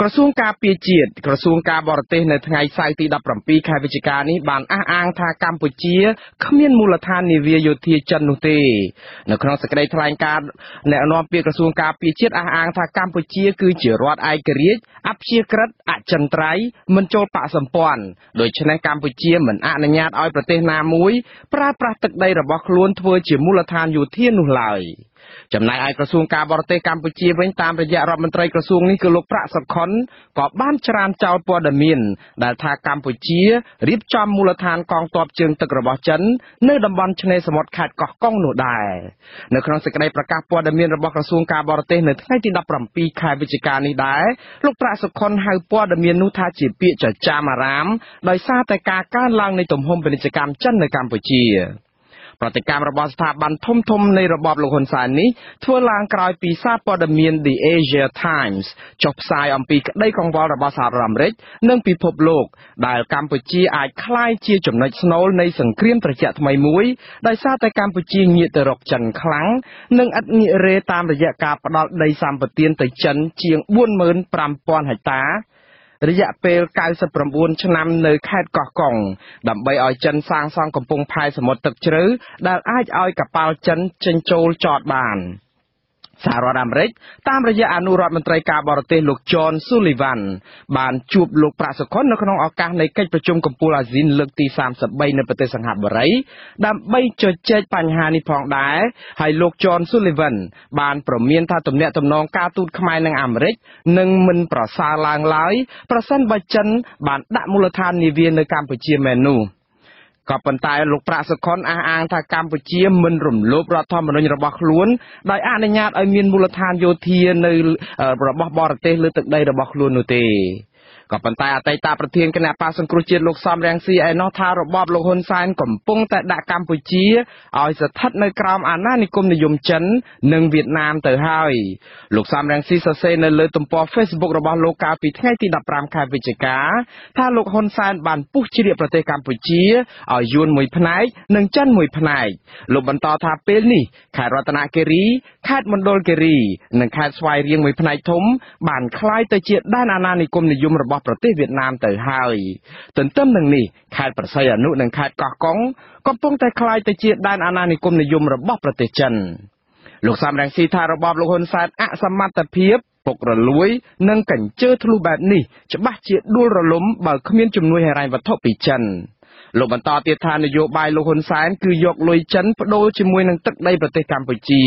ក្រសួងការពារជាតិក្រសួងការបរទេសនៅថ្ងៃសៅរ៍ទី17ខែវិច្ឆិកានេះបានអះអាងថាកម្ពុជាគ្មានមូលដ្ឋាននាវាយោធាចិននោះទេនៅក្នុងសេចក្តីថ្លែងការណ៍អ្នកនាំពាក្យក្រសួងការពារជាតិអះអាងថាកម្ពុជាគឺជារដ្ឋឯករាជ្យអព្យាក្រឹតអចិន្ត្រៃយ៍មិនចូលបកសម្ព័ន្ធដូច្នេះកម្ពុជាមិនអនុញ្ញាតឲ្យប្រទេសណាមួយប្រើប្រាស់ទឹកដីរបស់ខ្លួនធ្វើជាមូលដ្ឋានយោធានោះឡើយ។ ចំណែកឯក្រសួងការបរទេសកម្ពុជាវិញតាមរយៈរដ្ឋមន្ត្រីក្រសួងនេះគឺលោកប្រាក់សុខុនក៏បានច្រានចោលព័ត៌មាន ដែលថាកម្ពុជារៀបចំមូលដ្ឋានកងទ័ពជើងទឹករបស់ចិននៅតំបន់ឆ្នេរសមុទ្រខេត្តកោះកុងនោះដែរនៅក្នុងសេចក្តីប្រកាសព័ត៌មានរបស់ក្រសួងការបរទេសនៅថ្ងៃទី17ខែវិច្ឆិកានេះដែរលោកប្រាក់សុខុនហៅព័ត៌មាននោះថាជាពាក្យចចាមអារាមដោយសារតែការកើនឡើងនៃទំហំពាណិជ្ជកម្មចិននៅកម្ពុជា ប្រតិកម្មរបស់ស្ថាប័នធំធំនៃរបបលោកហ៊ុនសែននេះធ្វើឡើងក្រោយពីសារព័ត៌មាន The Asia Times ចុះផ្សាយអំពីក្តីកង្វល់របស់សហរដ្ឋអាមេរិកនិងពិភពលោកដែលកម្ពុជាអាចក្លាយជាចំណុចស្នូលនៃសង្គ្រាមត្រជាក់ថ្មីមួយដោយសារតែកម្ពុជាងាកទៅរកចិនខ្លាំងនិងឥតងាករេតាមរយៈការផ្ដាល់ដីសម្បត្តិទៅចិនជាង45000ហិកតា រយៈពេល99ឆ្នាំនៅខេត្តកោះកុងដើម្បីឲ្យចិនសាងសង់កំពង់ផែសមុទ្រទឹកជ្រៅដែលអាចឲ្យកប៉ាល់ចិនចេញចូលចតបាន។ សហរដ្ឋអាមេរិកតាមរយៈអនុរដ្ឋមន្ត្រីការបរទេសលោក John Sullivan បានជួបលោកប្រាក់សុខុននៅក្នុងឱកាសនៃកិច្ចប្រជុំកំពូលអាស៊ានលើកទី33នៅប្រទេសសង្ហបុរីដើម្បីជជែកបញ្ហានេះផងដែរហើយលោក John Sullivan បានប្រមានថាទំនាក់ទំនងការទូតខ្មែរនិងអាមេរិកនឹងមិនប្រសើរឡើងឡើយប្រសិនបើចិនបានដាក់មូលដ្ឋាននាវានៅកម្ពុជាមែននោះ។ ក៏ប៉ុន្តែលោកប្រាក់សុខុនអះអាងថាកម្ពុជាមិនរំលោភរដ្ឋធម្មនុញ្ញរបស់ខ្លួនដោយអនុញ្ញាតឲ្យមានមូលដ្ឋានយោធានៅរបស់បរទេសលើទឹកដីរបស់ខ្លួននោះទេ ក៏ប៉ុន្តែអតីតប្រធានគណៈបកសង្គ្រោះជាតិលោកសំរងស៊ីឯណោះថារបបលោកហ៊ុនសែនកំពុងតែដាក់កម្ពុជាឲ្យស្ថិតនៅក្រោមអាណានិគមនិយមចិននិងវៀតណាមទៅហើយលោកសំរងស៊ីសរសេរនៅលើទំព័រ Facebook របស់លោកកាលពីថ្ងៃទី15ខែវិច្ឆិកាថាលោកហ៊ុនសែនបានពុះជ្រៀកប្រទេសកម្ពុជាឲ្យយួនមួយផ្នែកនិងចិនមួយផ្នែកលោកបន្តថាពេលនេះខេត្តរតនគិរីខេត្តមណ្ឌលគិរីនិងខេត្តស្វាយរៀងមួយផ្នែកធំបានคล้ายទៅជាដែនអាណានិគមនិយមរបស់ របស់ប្រទេសវៀតណាមទៅហើយទន្ទឹមនឹងនេះខេត្តប្រស័យអនុនិងខេត្តកោះកុងកំពុងតែคล้ายទៅជាដែនអាណានិគមនិយមរបស់ប្រទេសចិនលោកសំរងស៊ីថារបបលោកហ៊ុនសែនអសមត្ថភាពពុករលួយនិងកញ្ជើធ្លុះបែបនេះច្បាស់ជាដួលរលំបើគ្មានជំនួយហិរញ្ញវត្ថុពីចិន លោកបន្តទៀតថានយោបាយលោកហ៊ុនសែនគឺយកលុយចិនបដូរជាមួយនឹងទឹកដីប្រទេសកម្ពុជា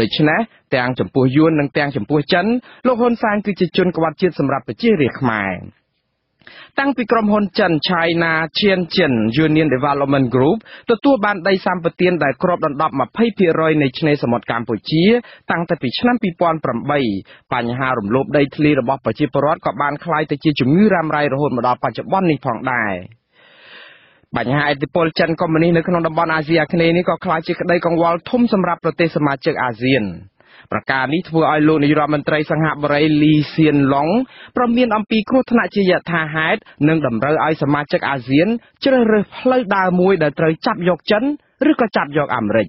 ដូច្នេះទាំងចំពោះយួននិងទាំងចំពោះចិនលោកហ៊ុនសែនគឺជាជនក្បត់ជាតិសម្រាប់ប្រជារាស្ត្រខ្មែរតាំងពីក្រុមហ៊ុនចិន China Tianjin Union Development Group ទទួលបានដីសម្បទានដែលគ្របដណ្ដប់20%នៃឆ្នេរសមុទ្រកម្ពុជា តាំងតែពីឆ្នាំ2008បញ្ហារំលោភដីធ្លីរបស់ប្រជាពលរដ្ឋក៏បានក្លាយទៅជាជំងឺរ៉ាំរ៉ៃរហូតមកដល់បច្ចុប្បន្ននេះផងដែរ។ បញ្ហាឥទ្ធិពលចិនកុម្មុយនីសនៅក្នុងតំបន់អាស៊ីអាគ្នេយ៍នេះក៏ក្លាយជាក្តីកង្វល់ធំសម្រាប់ប្រទេសសមាជិកអាស៊ានប្រការនេះធ្វើឲ្យលោកនាយរដ្ឋមន្ត្រីសង្ហបុរីលីសៀនឡុងប្រមានអំពីគ្រោះថ្នាក់ជាយថាហេតុនិងតម្រូវឲ្យសមាជិកអាស៊ានជ្រើសរើសផ្លូវដើរមួយដែលត្រូវចាប់យកចិនឬក៏ចាប់យកអាមេរិក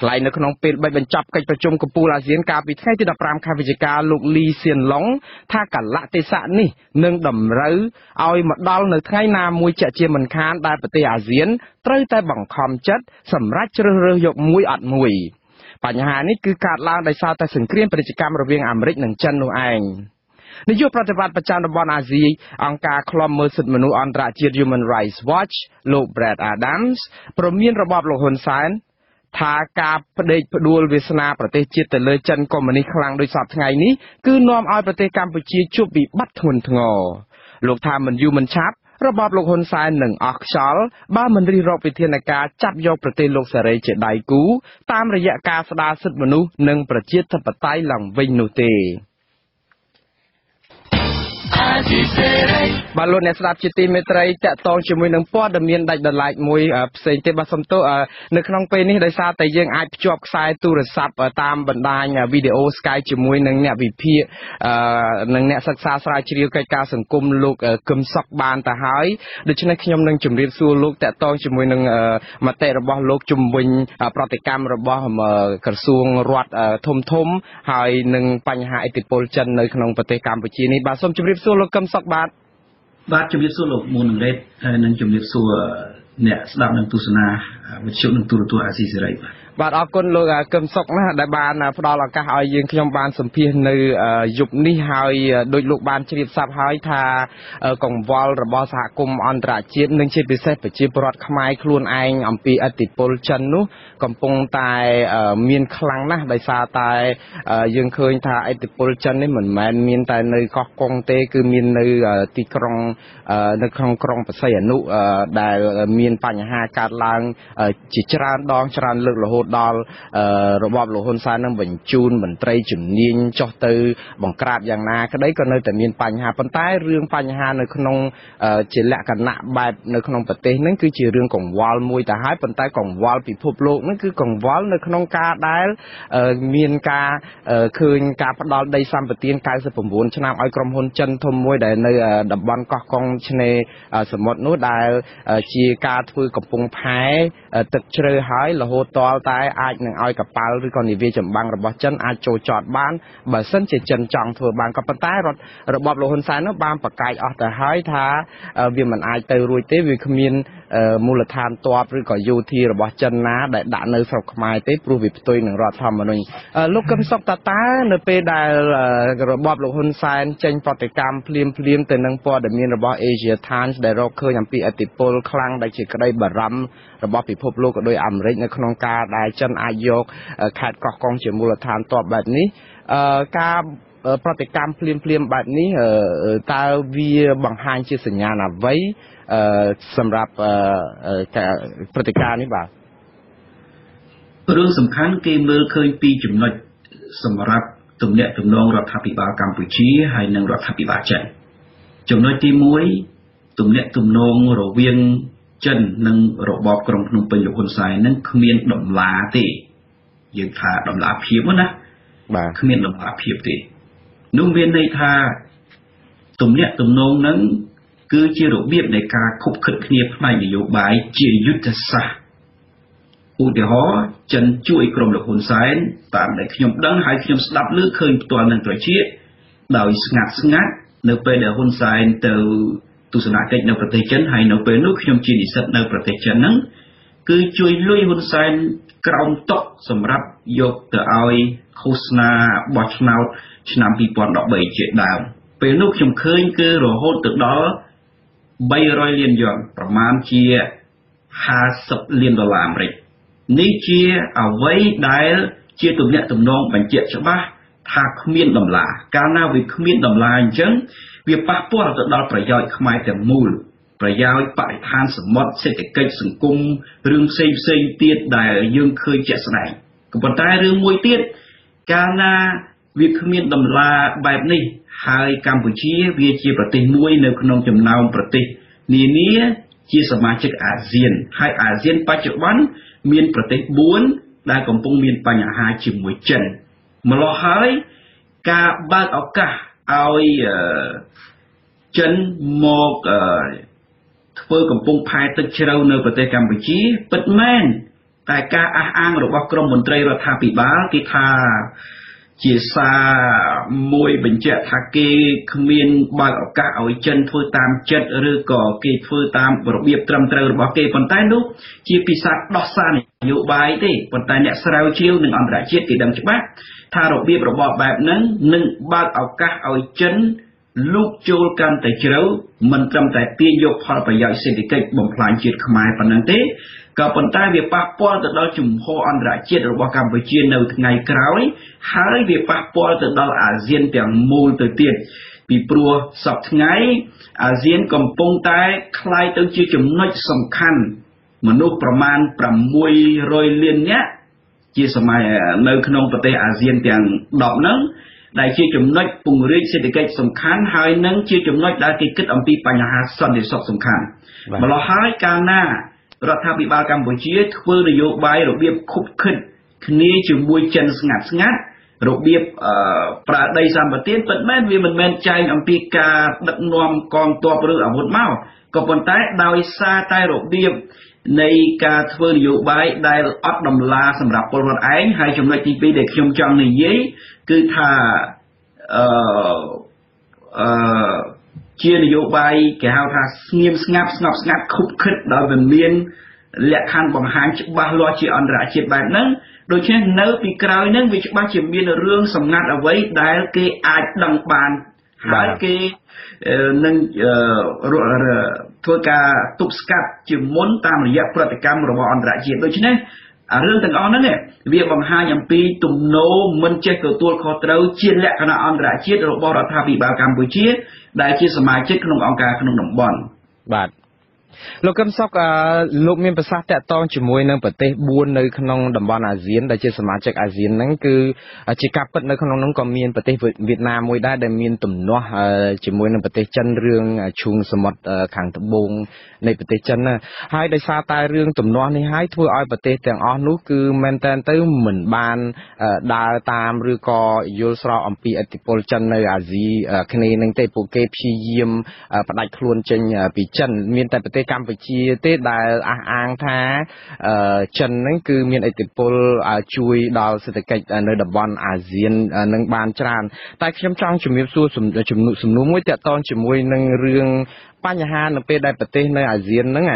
ថ្លែងនៅក្នុងពេលបិទបញ្ចប់កិច្ចប្រជុំកំពូលអាស៊ានកាលពីថ្ងៃទី15ខែវិច្ឆិកាលោកលីសៀនឡុងថាកលៈទេសៈនេះនឹងតម្រូវឲ្យមកដល់នៅថ្ងៃណាមួយជាជាមិនខានដែលប្រទេសអាស៊ានត្រូវតែបង្ខំចិត្តសម្រាប់ជ្រើសរើសយកមួយអត់មួយបញ្ហានេះគឺកើតឡើងដោយសារតែសង្គ្រាមពាណិជ្ជកម្មរវាងអាមេរិកនិងចិននោះឯងនាយកប្រតិបត្តិប្រចាំតំបន់អាស៊ីអង្គការឃ្លាំមើលសិទ្ធិមនុស្សអន្តរជាតិ Human Rights Watch លោក Brad Adams ព្រមានរបបលោកហ៊ុនសែន ថាការផ្ដេកផ្ដួលវាសនាប្រទេសជាតិទៅលើចិនកុម្មុយនីសខ្លាំងដូចសពថ្ងៃនេះគឺនាំឲ្យប្រទេសកម្ពុជាជួបវិបត្តិធ្ងន់ធ្ងរលោកថាមិនយូរមិនឆាប់របបលោកហ៊ុនសែននឹងអស់ខ្យល់បើមិនរិះរកវិធានការចាប់យកប្រទេសលោកសេរីជាដៃគូតាមរយៈការស្ដារសិទ្ធិមនុស្សនិងប្រជាធិបតេយ្យឡើងវិញនោះទេ បាទលោកអ្នកស្ដាប់ជាទីមេត្រីតកតងជាមួយនឹងព័ត៌មានដាច់ដライមួយផ្សេងទៀតបាទសំទោនៅក្នុងពេលនេះដោយសារតែយើងអាចភ្ជាប់ខ្សែទូរស័ព្ទតាមបណ្ដាញវីដេអូ Skype ជាមួយនឹងអ្នកវិភាគនិងអ្នកសិក្សាស្រាវជ្រាវកិច្ចការសង្គមលោកកឹមសុកបានទៅហើយដូច្នេះខ្ញុំនឹងជម្រាបសួរលោកតកតងជាមួយនឹងមតិរបស់លោកជំវិញប្រតិកម្មរបស់ក្រសួងរដ្ឋធំធំហើយនឹងបញ្ហាឥទ្ធិពលចិននៅក្នុងប្រទេសកម្ពុជានេះបាទសូមជម្រាបសួរលោកកឹមសុខបាទបាទជំរាបសួរលោកមូននឹងរ៉េតហើយនឹងជំរាបសួរអ្នកស្ដាប់និងទស្សនាវិទ្យុនិងទូរទស្សន៍អាស៊ីសេរីបាទបាទអរគុណលោកកឹមសុកណាដែលបានផ្ដល់ឱកាសឲ្យយើងខ្ញុំបានសម្ភាសនៅយប់នេះហើយដោយលោកបានជ្រាបស្រាប់ហើយថាកង្វល់របស់សហគមន៍អន្តរជាតិនិងជាពិសេសប្រជាពលរដ្ឋខ្មែរខ្លួនឯងអំពីអធិបុលចិននោះកំពុងតែមានខ្លាំងណាស់ដោយសារតែយើងឃើញថាអធិបុលចិននេះមិនមែនមានតែនៅកោះកុងទេ គឺមាននៅទីក្រុងនៅក្នុងក្រុងបរសៃអនុដែលមានបញ្ហាកើតឡើងជាច្រើនដងច្រើនលើករហូតដល់របបលោកហ៊ុនសែននឹងបញ្ជូនមន្ត្រីជំនាញចុះទៅបង្ក្រាបយ៉ាងណាក្តីក៏នៅតែមានបញ្ហាប៉ុន្តែរឿងបញ្ហានៅក្នុងជាលក្ខណៈបែបនៅក្នុងប្រទេសនឹងគឺជារឿងកង្វល់មួយទៅហើយប៉ុន្តែកង្វល់ពិភពលោកនឹងគឺកង្វល់នៅក្នុងការដែលមានការឃើញការផ្ដាល់ដីសម្បត្តិ99ឆ្នាំឲ្យក្រុមហ៊ុនចិនធំមួយដែលនៅតំបន់កោះកុងឆ្នេរសមុទ្រនោះដែលជាការធ្វើកំពង់ផែទឹកជ្រៅហើយរហូតតលតែអាចនឹងឲ្យកប៉ាល់ឬក៏នាវាចម្បាំងរបស់ចិនអាចចូលចតបានបើសិនជាចិនចង់ធ្វើបានក៏ប៉ុន្តែរដ្ឋរបបលោកហ៊ុនសែននោះបានប្រកែកអស់ទៅហើយថាវាមិនអាចទៅរួចទេវាគ្មាន មូលដ្ឋានទ័ពឬក៏យោធារបស់ចិនណាដែលដាក់នៅស្រុកខ្មែរទេព្រោះវាផ្ទុយនឹងរដ្ឋធម្មនុញ្ញលោកកឹមសុខតាតានៅពេលដែលរបបលោកហ៊ុនសែនចេញប្រតិកម្មភ្លាមភ្លាមទៅនឹងព័ត៌មានរបស់ Asia Times ដែលរកឃើញអំពីអតិពលខ្លាំងដែលជាក្តីបារម្ភរបស់ពិភពលោកក៏ដោយអាមេរិកនៅក្នុងការដែលចិនអាចយកខេត្តកោះកុងជាមូលដ្ឋានទ័ពបែបនេះការប្រតិកម្មភ្លាមភ្លាមបែបនេះតើវាបង្ហាញជាសញ្ញាណអ្វី សម្រាប់ព្រឹត្តិការណ៍នេះបាទរឿងសំខាន់គេមើលឃើញពីចំណុចសម្រាប់ទំនាក់ទំនងរដ្ឋាភិបាលកម្ពុជាហើយនិងរដ្ឋាភិបាលចិនចំណុចទី1ទំនាក់ទំនងរវាងចិននិងរបបក្រុងភ្នំពេញលោកហ៊ុនសែននឹងគ្មានដំឡាទេយើងថាដំឡាភាពណាបាទគ្មានដំឡាភាពទេនោះមានន័យថាទំនាក់ទំនងនឹង គឺជារបៀបនៃការខុបខិតគ្នាផ្នែកនយោបាយជាយុទ្ធសាស្ត្រឧទាហរណ៍ចិនជួយក្រុមលោកហ៊ុនសែនតាមដែលខ្ញុំដឹងហើយខ្ញុំស្ដាប់ឮឃើញផ្ទាល់នឹងប្រជាដោយស្ងាត់ស្ងាត់នៅពេលដែលហ៊ុនសែនទៅទស្សនកិច្ចនៅប្រទេសចិនហើយនៅពេលនោះខ្ញុំជានិស្សិតនៅប្រទេសចិនហ្នឹងគឺជួយលុយហ៊ុនសែនក្រោមតុកសម្រាប់យកទៅឲ្យឃោសនាបោះឆ្នោតឆ្នាំ2013ជាដើមពេលនោះខ្ញុំឃើញគឺរហូតទៅដល់ 300លានយ៉ុងប្រមាណជា50លានដុល្លារអាមេរិកនេះជាអ្វីដែលជាទំនាក់ទំនងបញ្ជាក់ច្បាស់ថាគ្មានតម្លាកាលណាវាគ្មានតម្លាអញ្ចឹងវាប៉ះពាល់ទៅដល់ប្រយោជន៍ខ្មែរទាំងមូលប្រយោជន៍បរិស្ថានសមុទ្រសេដ្ឋកិច្ចសង្គមរឿងផ្សេងផ្សេងទៀតដែលយើងឃើញជាក់ស្ដែងក៏ប៉ុន្តែរឿងមួយទៀតកាលណាវាគ្មានតម្លាបែបនេះ ហើយកម្ពុជាវាជាប្រទេសមួយនៅក្នុងចំណោមប្រទេសនានាជាសមាជិកអាស៊ាន ហើយអាស៊ានបច្ចុប្បន្នមានប្រទេស4ដែលកំពុងមានបញ្ហាជាមួយចិនម្ល៉េះហើយការបើកឱកាសឲ្យចិនមកធ្វើកំពង់ផែទឹកជ្រៅនៅប្រទេសកម្ពុជា ពិតមែនតែការអះអាងរបស់ក្រមមន្ត្រីរដ្ឋាភិបាលគេថា ជាសារមួយបញ្ជាក់ថាគេគ្មានបើកឱកាសឲ្យចិនធ្វើតាមចិត្តឬក៏គេធ្វើតាមរបៀបត្រឹមត្រូវរបស់គេប៉ុន្តែនោះជាពិសាដោះសារនយោបាយទេប៉ុន្តែអ្នកស្រាវជ្រាវនឹងអន្តរជាតិគេដឹងច្បាស់ថារបៀបរបបបែបហ្នឹងនឹងបើកឱកាសឲ្យចិនលូកចូលកាន់តែជ្រៅមិនត្រឹមតែទាញយកផលប្រយោជន៍សេដ្ឋកិច្ចបំផ្លាញជាតិខ្មែរប៉ុណ្ណឹងទេ ក៏ប៉ុន្តែវាប៉ះពាល់ទៅដល់ជំហរអន្តរជាតិរបស់កម្ពុជានៅថ្ងៃក្រោយហើយវាប៉ះពាល់ទៅដល់អាស៊ានទាំងមូលទៅទៀតពីព្រោះសពថ្ងៃអាស៊ានកំពុងតែคล้ายទៅជាចំណុចសំខាន់មនុស្សប្រមាណ600លាននាក់ជាសម័យនៅក្នុងប្រទេសអាស៊ានទាំង10ហ្នឹង ដែលជាចំណុចពង្រីកសេដ្ឋកិច្ចសំខាន់ហើយនឹងជាចំណុចដែលគេគិតអំពីបញ្ហាសន្តិសុខសំខាន់ម្ល៉េះហើយកាលណា រដ្ឋាភិបាលកម្ពុជាធ្វើនយោបាយរបៀបខុបខិតគ្នាជាមួយចិនស្ងាត់ស្ងាត់របៀបប្រើដីសម្បត្តិពិតមែនវាមិនមែនចែងអំពីការដឹកនាំកងទ័ពឬអាវុធមកក៏ប៉ុន្តែដោយសារតែរបៀបនៃការធ្វើនយោបាយដែលអត់ដំឡាសម្រាប់ពលរដ្ឋឯងហើយចំណុចទី2ដែលខ្ញុំចង់និយាយគឺថាអឺអឺ ជានយោបាយគេហៅថាស្ងៀមស្ងាត់ស្ងប់ស្ងាត់ខុបខិតដោយវាមានលក្ខខណ្ឌបង្ហាញច្បាស់លាស់ជាអន្តរជាតិបែបហ្នឹងដូច្នេះនៅពីក្រោយហ្នឹងវាច្បាស់ជាមានរឿងសម្ងាត់អ្វីដែលគេអាចដឹងបានហើយគេនឹងធ្វើការទប់ស្កាត់ជាមុនតាមរយៈប្រតិកម្មរបស់អន្តរជាតិដូច្នេះ អារឿងទាំងអស់ហ្នឹងវាបង្ហាញអំពីទំនោរមិនចេះទទួលខុសត្រូវជាលក្ខណៈអន្តរជាតិរបស់រដ្ឋាភិបាលកម្ពុជា ដែលជាសមាជិកក្នុងអង្គការក្នុងតំបន់បាទ លោកកឹមសុខលោកមានប្រសាសន៍តាក់ទងជាមួយនឹងប្រទេស4នៅក្នុងតំបន់អាស៊ានដែលជាសមាជិកអាស៊ានហ្នឹងគឺជាការពិតនៅក្នុងនោះក៏មានប្រទេសវៀតណាមមួយដែរដែលមានទំនាស់ជាមួយនឹងប្រទេសចិនរឿងឈូងសមុទ្រខាងត្បូងនៃប្រទេសចិនណាហើយដោយសារតែរឿងទំនាស់នេះហើយធ្វើឲ្យប្រទេសទាំងអស់នោះគឺមែនតែនទៅមិនបានដើរតាមឬក៏យល់ស្របអំពីឥទ្ធិពលចិននៅអាស៊ីគ្នេយ៍នឹងទេពួកគេព្យាយាមផ្ដាច់ខ្លួនចេញពីចិនមានតែប្រទេសកម្ពុជាទេដែលអះអាងថាចិនហ្នឹងគឺមានឥទ្ធិពលជួយដល់សេដ្ឋកិច្ចនៅតំបន់អាស៊ាននឹងបានច្រើន តែខ្ញុំចង់ជំរាបសួរសំណួរមួយតាក់ទងជាមួយនឹងរឿង បញ្ហានៅពេលដែលប្រទេសនៅអាស៊ានហ្នឹង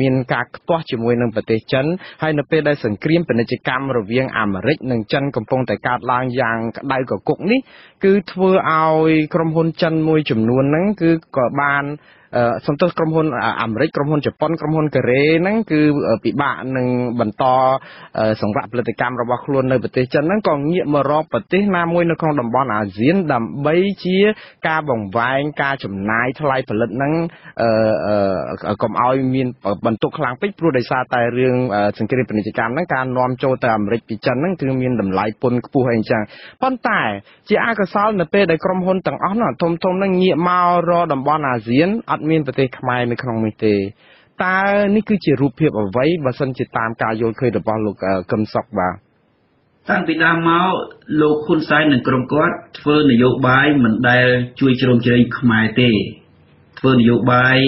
មានការខ្ទាស់ជាមួយនឹងប្រទេសចិនហើយនៅពេលដែលសង្គ្រាមពាណិជ្ជកម្មរវាងអាមេរិកនិងចិនកំពុងតែកើតឡើងយ៉ាងក្តៅកគុកនេះគឺធ្វើឲ្យក្រុមហ៊ុនចិនមួយចំនួនហ្នឹងគឺក៏បានសំទោសក្រុមហ៊ុនអាមេរិកក្រុមហ៊ុនជប៉ុនក្រុមហ៊ុនកូរ៉េហ្នឹងគឺពិបាកនឹងបន្តសង្វាក់ផលិតកម្មរបស់ខ្លួននៅប្រទេសចិនហ្នឹងក៏ងាកមករកប្រទេសណាមួយនៅក្នុងតំបន់អាស៊ានដើម្បីជាការបង្វែងការចំណាយថ្លៃផលិតហ្នឹងកុំឲ្យមានបន្ទុកខ្លាំងពេកព្រោះដោយសារតែរឿងសង្គ្រាមពាណិជ្ជកម្មហ្នឹងការនាំចូលទៅអាមេរិកពីចិនហ្នឹងគឺមានតម្លៃពន្ធខ្ពស់អីអញ្ចឹងប៉ុន្តែជាអកុសលនៅពេលដែលក្រុមហ៊ុនទាំងអស់នោះធំធំហ្នឹងងាកមករកតំបន់អាស៊ានអត់មានប្រទេសខ្មែរនៅក្នុងនេះទេតើនេះគឺជារូបភាពអ្វីបើសិនជាតាមការយល់ឃើញរបស់លោកកឹមសុខបាទតាំងពីដើមមកលោកហ៊ុនសែននិងក្រុមគាត់ធ្វើនយោបាយមិនដែលជួយជ្រោមជ្រែងខ្មែរទេ ធ្វើនយោបាយ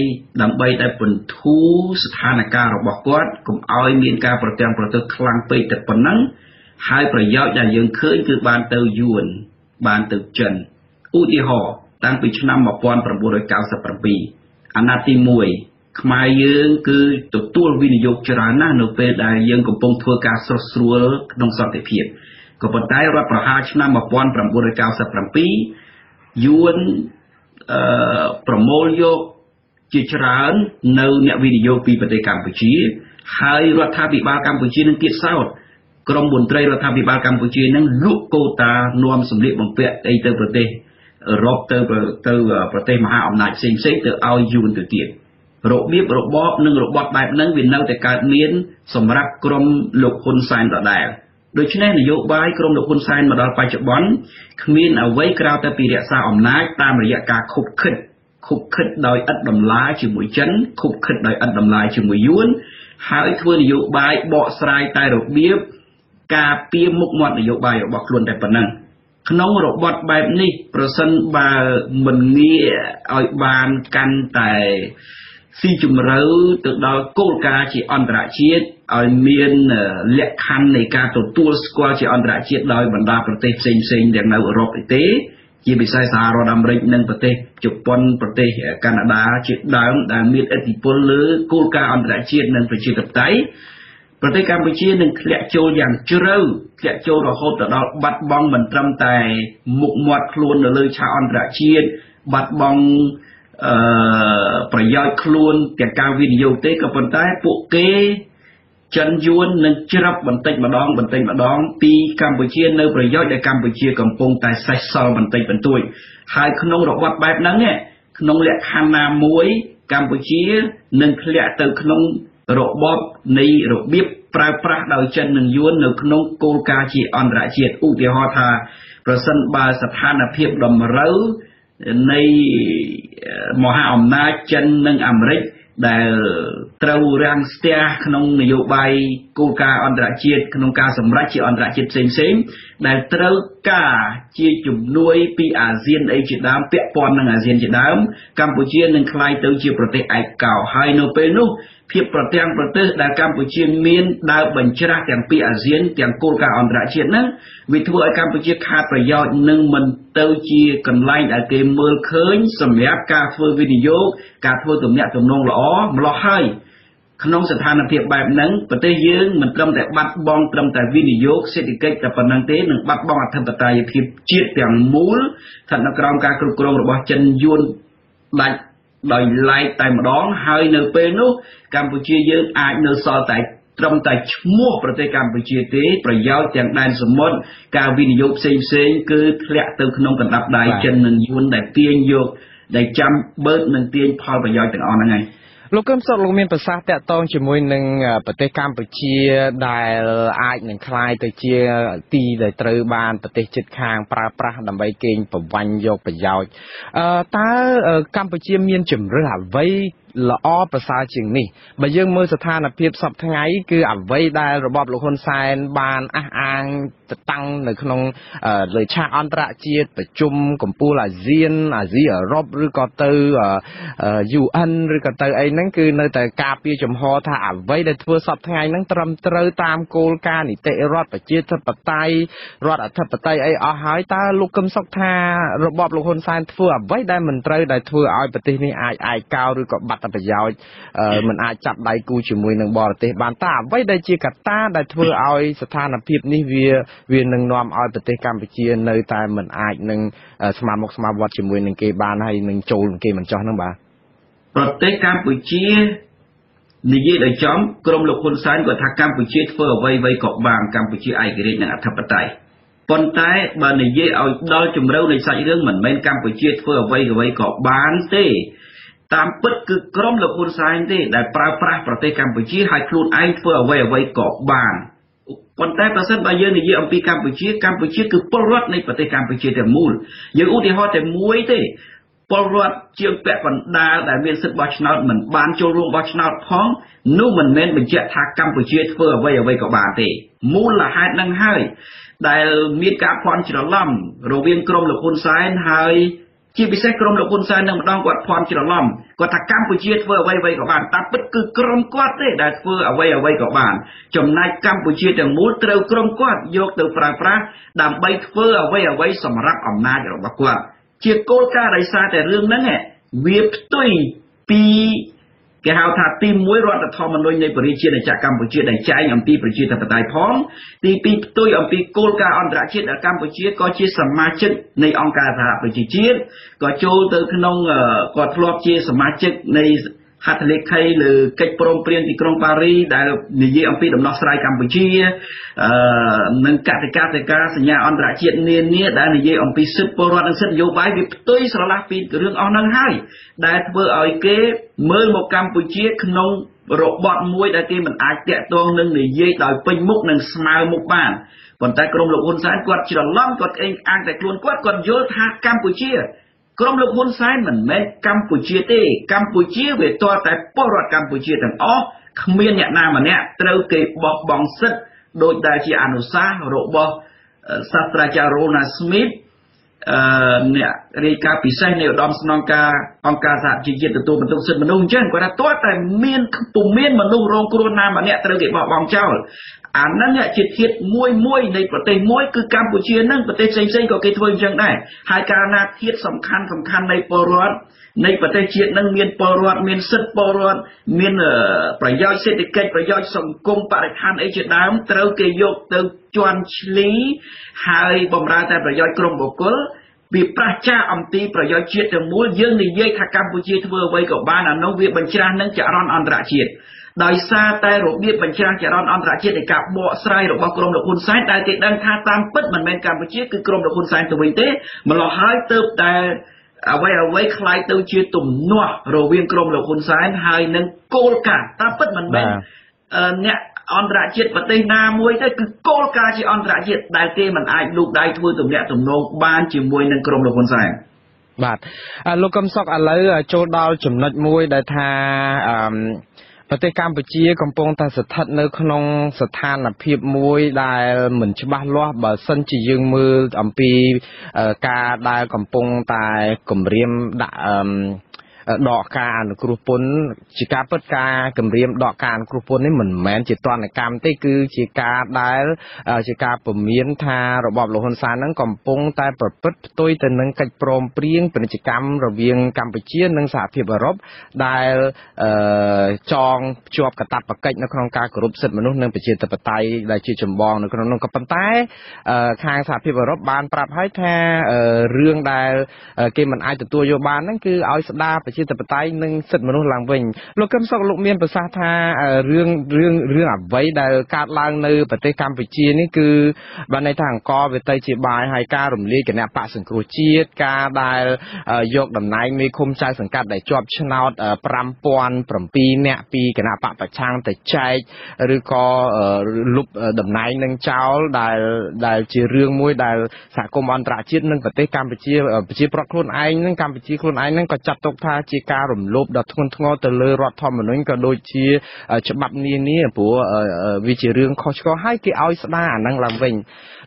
ដើម្បីតែបន្ធូរស្ថានភាពរបស់គាត់កុំឲ្យមានការប្រទាំងប្រទើខ្លាំងពេកតែប៉ុណ្ណឹងហើយប្រយោជន៍ដែលយើងឃើញគឺបានទៅយួនបានទៅចិនឧទាហរណ៍តាំងពីឆ្នាំ1997អាណត្តិទី1ខ្មែរយើងគឺទទួលវិនិយោគច្រើនណាស់នៅពេលដែលយើងកំពុងធ្វើការស្រស់ស្រួលក្នុងសន្តិភាពក៏ប៉ុន្តែរដ្ឋប្រហារឆ្នាំ1997យួន អឺប្រមូលយកជាច្រើននៅអ្នកវិនិយោគពីប្រទេសកម្ពុជា ហើយរដ្ឋាភិបាលកម្ពុជានឹងទៀតសោតក្រមមន្ត្រីរដ្ឋាភិបាលកម្ពុជានឹងលក់កូតានាំសម្លៀកបំពាក់អីទៅប្រទេសអឺរ៉ុបទៅទៅប្រទេសមហាអំណាចផ្សេងផ្សេងទៅឲ្យយួនទៅទៀតរបៀបរបបនិងរបត់បែបហ្នឹងវានៅតែកើតមាន សម្រាប់ក្រមលោកហ៊ុនសែនដដែល ដូច្នេះនយោបាយក្រមលោកហ៊ុនសែនមកដល់បច្ចុប្បន្នគ្មានអ្វីក្រៅតែពីរក្សាអំណាចតាមរយៈការខុបខិតខុបខិតដោយឥតតម្លាជាមួយចិនខុបខិតដោយឥតតម្លាជាមួយយួនហើយធ្វើនយោបាយបកស្រាយតែរបៀបការពៀមុខមាត់នយោបាយរបស់ខ្លួនតែប៉ុណ្ណឹងក្នុងរបត់បែបនេះ ប្រសិនបើមិនងាកឲ្យបានកាន់តែ ស៊ីជម្រៅទៅដល់គោលការណ៍ជាអន្តរជាតិឲ្យមានលក្ខខណ្ឌនៃការទទួលស្គាល់ជាអន្តរជាតិដោយបណ្ដាប្រទេសផ្សេងផ្សេងទាំងនៅអឺរ៉ុបទេជាពិសេសសហរដ្ឋអាមេរិកនិងប្រទេសជប៉ុនប្រទេសកាណាដាជាដើមដែលមានឥទ្ធិពលលើគោលការណ៍អន្តរជាតិនិងប្រជាធិបតេយ្យប្រទេសកម្ពុជានឹងធ្លាក់ចូលយ៉ាងជ្រៅធ្លាក់ចូលរហូតដល់បាត់បង់មិនត្រឹមតែមុខមាត់ខ្លួននៅលើឆាកអន្តរជាតិបាត់បង់ អឺប្រយោជន៍ខ្លួនទាំងការវិនិយោគទេក៏ប៉ុន្តែពួកគេចិនយួននឹងច្រាប់បន្តិចម្ដងបន្តិចម្ដងពីកម្ពុជានៅប្រយោជន៍ដែលកម្ពុជាកំពុងតែសេសសល់បន្តិចបន្តួចហើយក្នុងរបបបែបហ្នឹងក្នុងលក្ខខណ្ឌណាមួយកម្ពុជានឹងធ្លាក់ទៅក្នុងរបបនៃរបៀបប្រើប្រាស់ដោយចិននិងយួននៅក្នុងគោលការណ៍ជាអន្តរជាតិឧទាហរណ៍ថាប្រសិនបើស្ថានភាពតម្រូវ នៃមហាអំណាចចិននិងអាមេរិកដែលត្រូវរាំងស្ទះក្នុងនយោបាយគោលការណ៍អន្តរជាតិក្នុងការសម្រេចជាអន្តរជាតិផ្សេងផ្សេងដែលត្រូវការជាជំនួយពីអាស៊ានអីជាដើមពាក់ព័ន្ធនឹងអាស៊ានជាដើមកម្ពុជានឹងក្លាយទៅជាប្រទេសឯកោហើយនៅពេលនោះ ភាពប្រទាំងប្រទេសដែលកម្ពុជាមានដើរបញ្ច្រាស់ទាំងពីអាស៊ានទាំងគោលការណ៍អន្តរជាតិហ្នឹងវាធ្វើឲ្យកម្ពុជាខាតប្រយោជន៍និងមិនទៅជាកន្លែងដែលគេមើលឃើញសម្រាប់ការធ្វើវិនិយោគការធ្វើទំនាក់ទំនងល្អម្លោះហើយក្នុងស្ថានភាពបែបហ្នឹងប្រទេសយើងមិនត្រឹមតែបាត់បង់ត្រឹមតែវិនិយោគសេដ្ឋកិច្ចតែប៉ុណ្ណឹងទេនឹងបាត់បង់អធិបតេយ្យភាពជាតិទាំងមូលស្ថិតនៅក្រោមការគ្រប់គ្រងរបស់ចិនយួនដាច់ ដោយឡែកតែម្ដងហើយនៅពេលនោះកម្ពុជាយើងអាចនៅសល់តែត្រឹមតែឈ្មោះប្រទេសកម្ពុជាទេប្រយោជន៍ទាំងដែនសមុទ្រការវិនិយោគផ្សេងផ្សេងគឺធ្លាក់ទៅក្នុងកណ្ដាប់ដៃចិននិងយួនដែលទាញយកដែលចាំបឺតនិងទាញផលប្រយោជន៍ទាំងអស់ហ្នឹងហើយ លោកកឹមសុខលោកមានប្រសាសន៍តាក់ទងជាមួយនឹងប្រទេសកម្ពុជាដែលអាចនឹងคล้ายទៅជាទីដែលត្រូវបានប្រទេសជិតខាងប្រើប្រាស់ដើម្បីកេងប្រវ័ញ្ចយកប្រយោជន៍តើកម្ពុជាមានជំរឿសអ្វីល្អប្រសើរជាងនេះបើយើងមើលស្ថានភាពសពថ្ងៃគឺអ្វីដែលរបបលោកហ៊ុនសែនបានអះអាង ទៅតាំងនៅក្នុងលើឆាកអន្តរជាតិប្រជុំកម្ពុជាអាស៊ានអាស៊ីអឺរ៉ុបឬក៏ទៅ UN ឬក៏ទៅអីហ្នឹងគឺនៅតែការពារចំហថាអ្វីដែលធ្វើសពថ្ងៃហ្នឹងត្រឹមត្រូវតាមគោលការណ៍នីតិរដ្ឋប្រជាធិបតេយ្យរដ្ឋអធិបតេយ្យអីអស់ហើយតើលោកកឹមសុខថារបបលោកហ៊ុនសែនធ្វើអ្វីដែលមិនត្រូវដែលធ្វើឲ្យប្រទេសនេះអាចឯកោឬក៏បាត់ប្រយោជន៍មិនអាចចាប់ដៃគូជាមួយនឹងបរទេសបានតើអ្វីដែលជាកត្តាដែលធ្វើឲ្យស្ថានភាពនេះវាវានឹងនាំឲ្យប្រទេសកម្ពុជានៅតែមិនអាចនឹងស្មើមុខស្មើវត្តជាមួយនឹងគេបានហើយនឹងចូលនឹងគេមិនចោះហ្នឹងបាទប្រទេសកម្ពុជានិយាយដល់ចំក្រមលោកហ៊ុនសែនគាត់ថាកម្ពុជាធ្វើអ្វីអ្វីក៏បានកម្ពុជាឯករាជ្យនិងអធិបតេយ្យប៉ុន្តែបើនិយាយឲ្យដល់ជំរៅនៃសាច់រឿងមិនមែនកម្ពុជាធ្វើអ្វីអ្វីក៏បានទេតាមពិតគឺក្រមលោកហ៊ុនសែនទេដែលប្រើប្រាស់ប្រទេសកម្ពុជាឲ្យខ្លួនឯងធ្វើអ្វីអ្វីក៏បាន ប៉ុន្តែប្រសិនបើយើងនិយាយអំពីកម្ពុជាកម្ពុជាគឺពលរដ្ឋនៃប្រទេសកម្ពុជាទាំងមូលយើងឧទាហរណ៍តែមួយទេពលរដ្ឋជាងពាក់កណ្ដាលដែលមានសិទ្ធិបោះឆ្នោតមិនបានចូលរួមបោះឆ្នោតផងនោះមិនមែនបញ្ជាក់ថាកម្ពុជាធ្វើអ្វីអ្វីក៏បានទេមូលហេតុនឹងហើយដែលមានការភ័ន្តច្រឡំរវាងក្រមលោកហ៊ុនសែនហើយ ជាពិសេសក្រុមលោកហ៊ុនសែននឹងម្ដងគាត់ភ័ន្តច្រឡំគាត់ថាកម្ពុជាធ្វើអ្វីអ្វីក៏បានតាមពិតគឺក្រុមគាត់ទេដែលធ្វើអ្វីអ្វីក៏បានចំណែកកម្ពុជាទាំងមូលត្រូវក្រុមគាត់យកទៅប្រើប្រាស់ដើម្បីធ្វើអ្វីអ្វីសម្រាប់អំណាចរបស់គាត់ជាគោលការណ៍ដោយសារតែរឿងហ្នឹងវាផ្ទុយពី គេហៅថាទី1រដ្ឋធម្មនុញ្ញនៃប្រជាជាតិចក្រកម្ពុជាដែលចែងអំពីប្រជាធិបតេយ្យផងទី2ផ្ទុយអំពីគោលការណ៍អន្តរជាតិដែលកម្ពុជាក៏ជាសមាជិកនៃអង្គការសហប្រជាជាតិក៏ចូលទៅក្នុងក៏ធ្លាប់ជាសមាជិកនៃ ហត្ថលេខីលើកិច្ចព្រមព្រៀងទីក្រុងប៉ារីដែលនិយាយអំពីដំណោះស្រាយកម្ពុជាអឺនិងកតិកាតិកាសញ្ញាអន្តរជាតិនានាដែលនិយាយអំពីសិទ្ធិពលរដ្ឋនិងសិទ្ធិនយោបាយវាផ្ទុយស្រឡះពីរឿងអស់ហ្នឹងហើយដែលធ្វើឲ្យគេមើលមកកម្ពុជាក្នុងរបបមួយដែលគេមិនអាចតាក់ទងនឹងនិយាយដោយពេញមុខនិងស្មើមុខបានប៉ុន្តែក្រមលោកហ៊ុនសែនគាត់ច្រឡំគាត់អេងអាងតែខ្លួនគាត់គាត់យល់ថាកម្ពុជា ក្រុមលោកហ៊ុនសែនមិនមែនកម្ពុជាទេកម្ពុជាវាតតែពលរដ្ឋកម្ពុជាទាំងអស់គ្មានអ្នកណាម្នាក់ត្រូវគេបោះបង់សិទ្ធិដោយដែលជាអនុសាសន៍របស់សាស្ត្រាចារ្យ Ronald Smith អឺអ្នករាយការណ៍ពិសេសនៃឧត្តមស្នងការអង្គការសហជីវជាតិទទួលបន្ទុកសិទ្ធិមនុស្សអញ្ចឹងគាត់ថាទាល់តែមានពុំមានមនុស្សរងគ្រោះណាម្នាក់ត្រូវគេបោះបង់ចោល អាហ្នឹងជាធាតមួយមួយនៃប្រទេសមួយគឺកម្ពុជាហ្នឹងប្រទេសផ្សេងផ្សេងក៏គេធ្វើអញ្ចឹងដែរហើយកាលណាធាតសំខាន់សំខាន់នៃពលរដ្ឋនៃប្រទេសជាតិនឹងមានពលរដ្ឋមានសិទ្ធិពលរដ្ឋមានប្រយោជន៍សេដ្ឋកិច្ចប្រយោជន៍សង្គមបរិស្ថានអីជាដើមត្រូវគេយកទៅជន់ឈ្លីហើយបំរើតែប្រយោជន៍ក្រុមបុគ្គលវាប្រះចាកអំពីប្រយោជន៍ជាតិទាំងមូលយើងនិយាយថាកម្ពុជាធ្វើអ្វីក៏បានអានោះវាបញ្ច្រាស់នឹងចរន្តអន្តរជាតិ ដោយសារតែរបៀបបញ្ចាំងចរន្តអន្តរជាតិនៃការបកស្រាយរបស់ក្រមលោកហ៊ុនសែនដែលគេដឹងថាតាមពិតមិនមែនកម្ពុជាគឺក្រមលោកហ៊ុនសែនទៅវិញទេម្ល៉េះហើយទើបតែអ្វីអ្វីខ្លាយទៅជាទំនាស់រវាងក្រមលោកហ៊ុនសែនហើយនឹងគោលការណ៍តាមពិតមិនមែនអ្នកអន្តរជាតិប្រទេសណាមួយទៅគឺគោលការណ៍ជាអន្តរជាតិដែលគេមិនអាចលូកដៃធ្វើទំនាក់ទំនងបានជាមួយនឹងក្រមលោកហ៊ុនសែនបាទលោកកឹមសុខឥឡូវចូលដល់ចំណុចមួយដែលថាអឺ ប្រទេសកម្ពុជាកំពុងតែស្ថិតនៅក្នុងស្ថានភាពមួយដែលមិនច្បាស់លាស់បើសិនជាយើងមើលអំពីការដែលកំពុងតែគម្រាមដាក់អឺ ដកការអនុគ្រោះពន្ធជាការពិតការគម្រាមដកការអនុគ្រោះពន្ធនេះមិនមែនជាទណ្ឌកម្មទេគឺជាការដែលជាការពមៀនថារបបលហ៊ុនសែននឹងកំពុងតែប្រព្រឹត្តផ្ទុយទៅនឹងកិច្ចព្រមព្រៀងពាណិជ្ជកម្មរវាងកម្ពុជានិងសហភាពអឺរ៉ុបដែលចងភ្ជាប់កាតព្វកិច្ចនៅក្នុងការគោរពសិទ្ធិមនុស្សនិងប្រជាធិបតេយ្យដែលជាចម្បងនៅក្នុងនោះក៏ប៉ុន្តែខាងសហភាពអឺរ៉ុបបានប្រាប់ឲ្យថារឿងដែលគេមិនអាចទទួលយកបានហ្នឹងគឺឲ្យស្ដារប្រជាធិបតេយ្យនិងសិទ្ធិមនុស្សឡើងវិញលោកកឹមសុខលោកមានប្រសាសន៍ថារឿងរឿងរឿងអ្វីដែលកើតឡើងនៅប្រទេសកម្ពុជានេះគឺបានន័យថាអង្គវាទៅជាបាយហើយការរំលាយគណៈបកសង្គ្រោះជាតិការដែលយកតំណែងមេឃុំចៅសង្កាត់ដែលជាប់ឆ្នោត5007នាក់ពីគណៈបកប្រឆាំងទៅចែកឬក៏លុបតំណែងនឹងចោលដែលដែលជារឿងមួយដែលសហគមន៍អន្តរជាតិនិងប្រទេសកម្ពុជាប្រជាប្រដ្ឋខ្លួនឯងនិងកម្ពុជាខ្លួនឯងនឹងក៏ចាត់ទុកថាជាការរំលោភដ៏ធ្ងន់ធ្ងរទៅលើរដ្ឋធម្មនុញ្ញក៏ដូចជាច្បាប់នានាព្រោះវាជារឿងខុសឆ្គងហើយគេឲ្យស្ដារអាហ្នឹងឡើងវិញ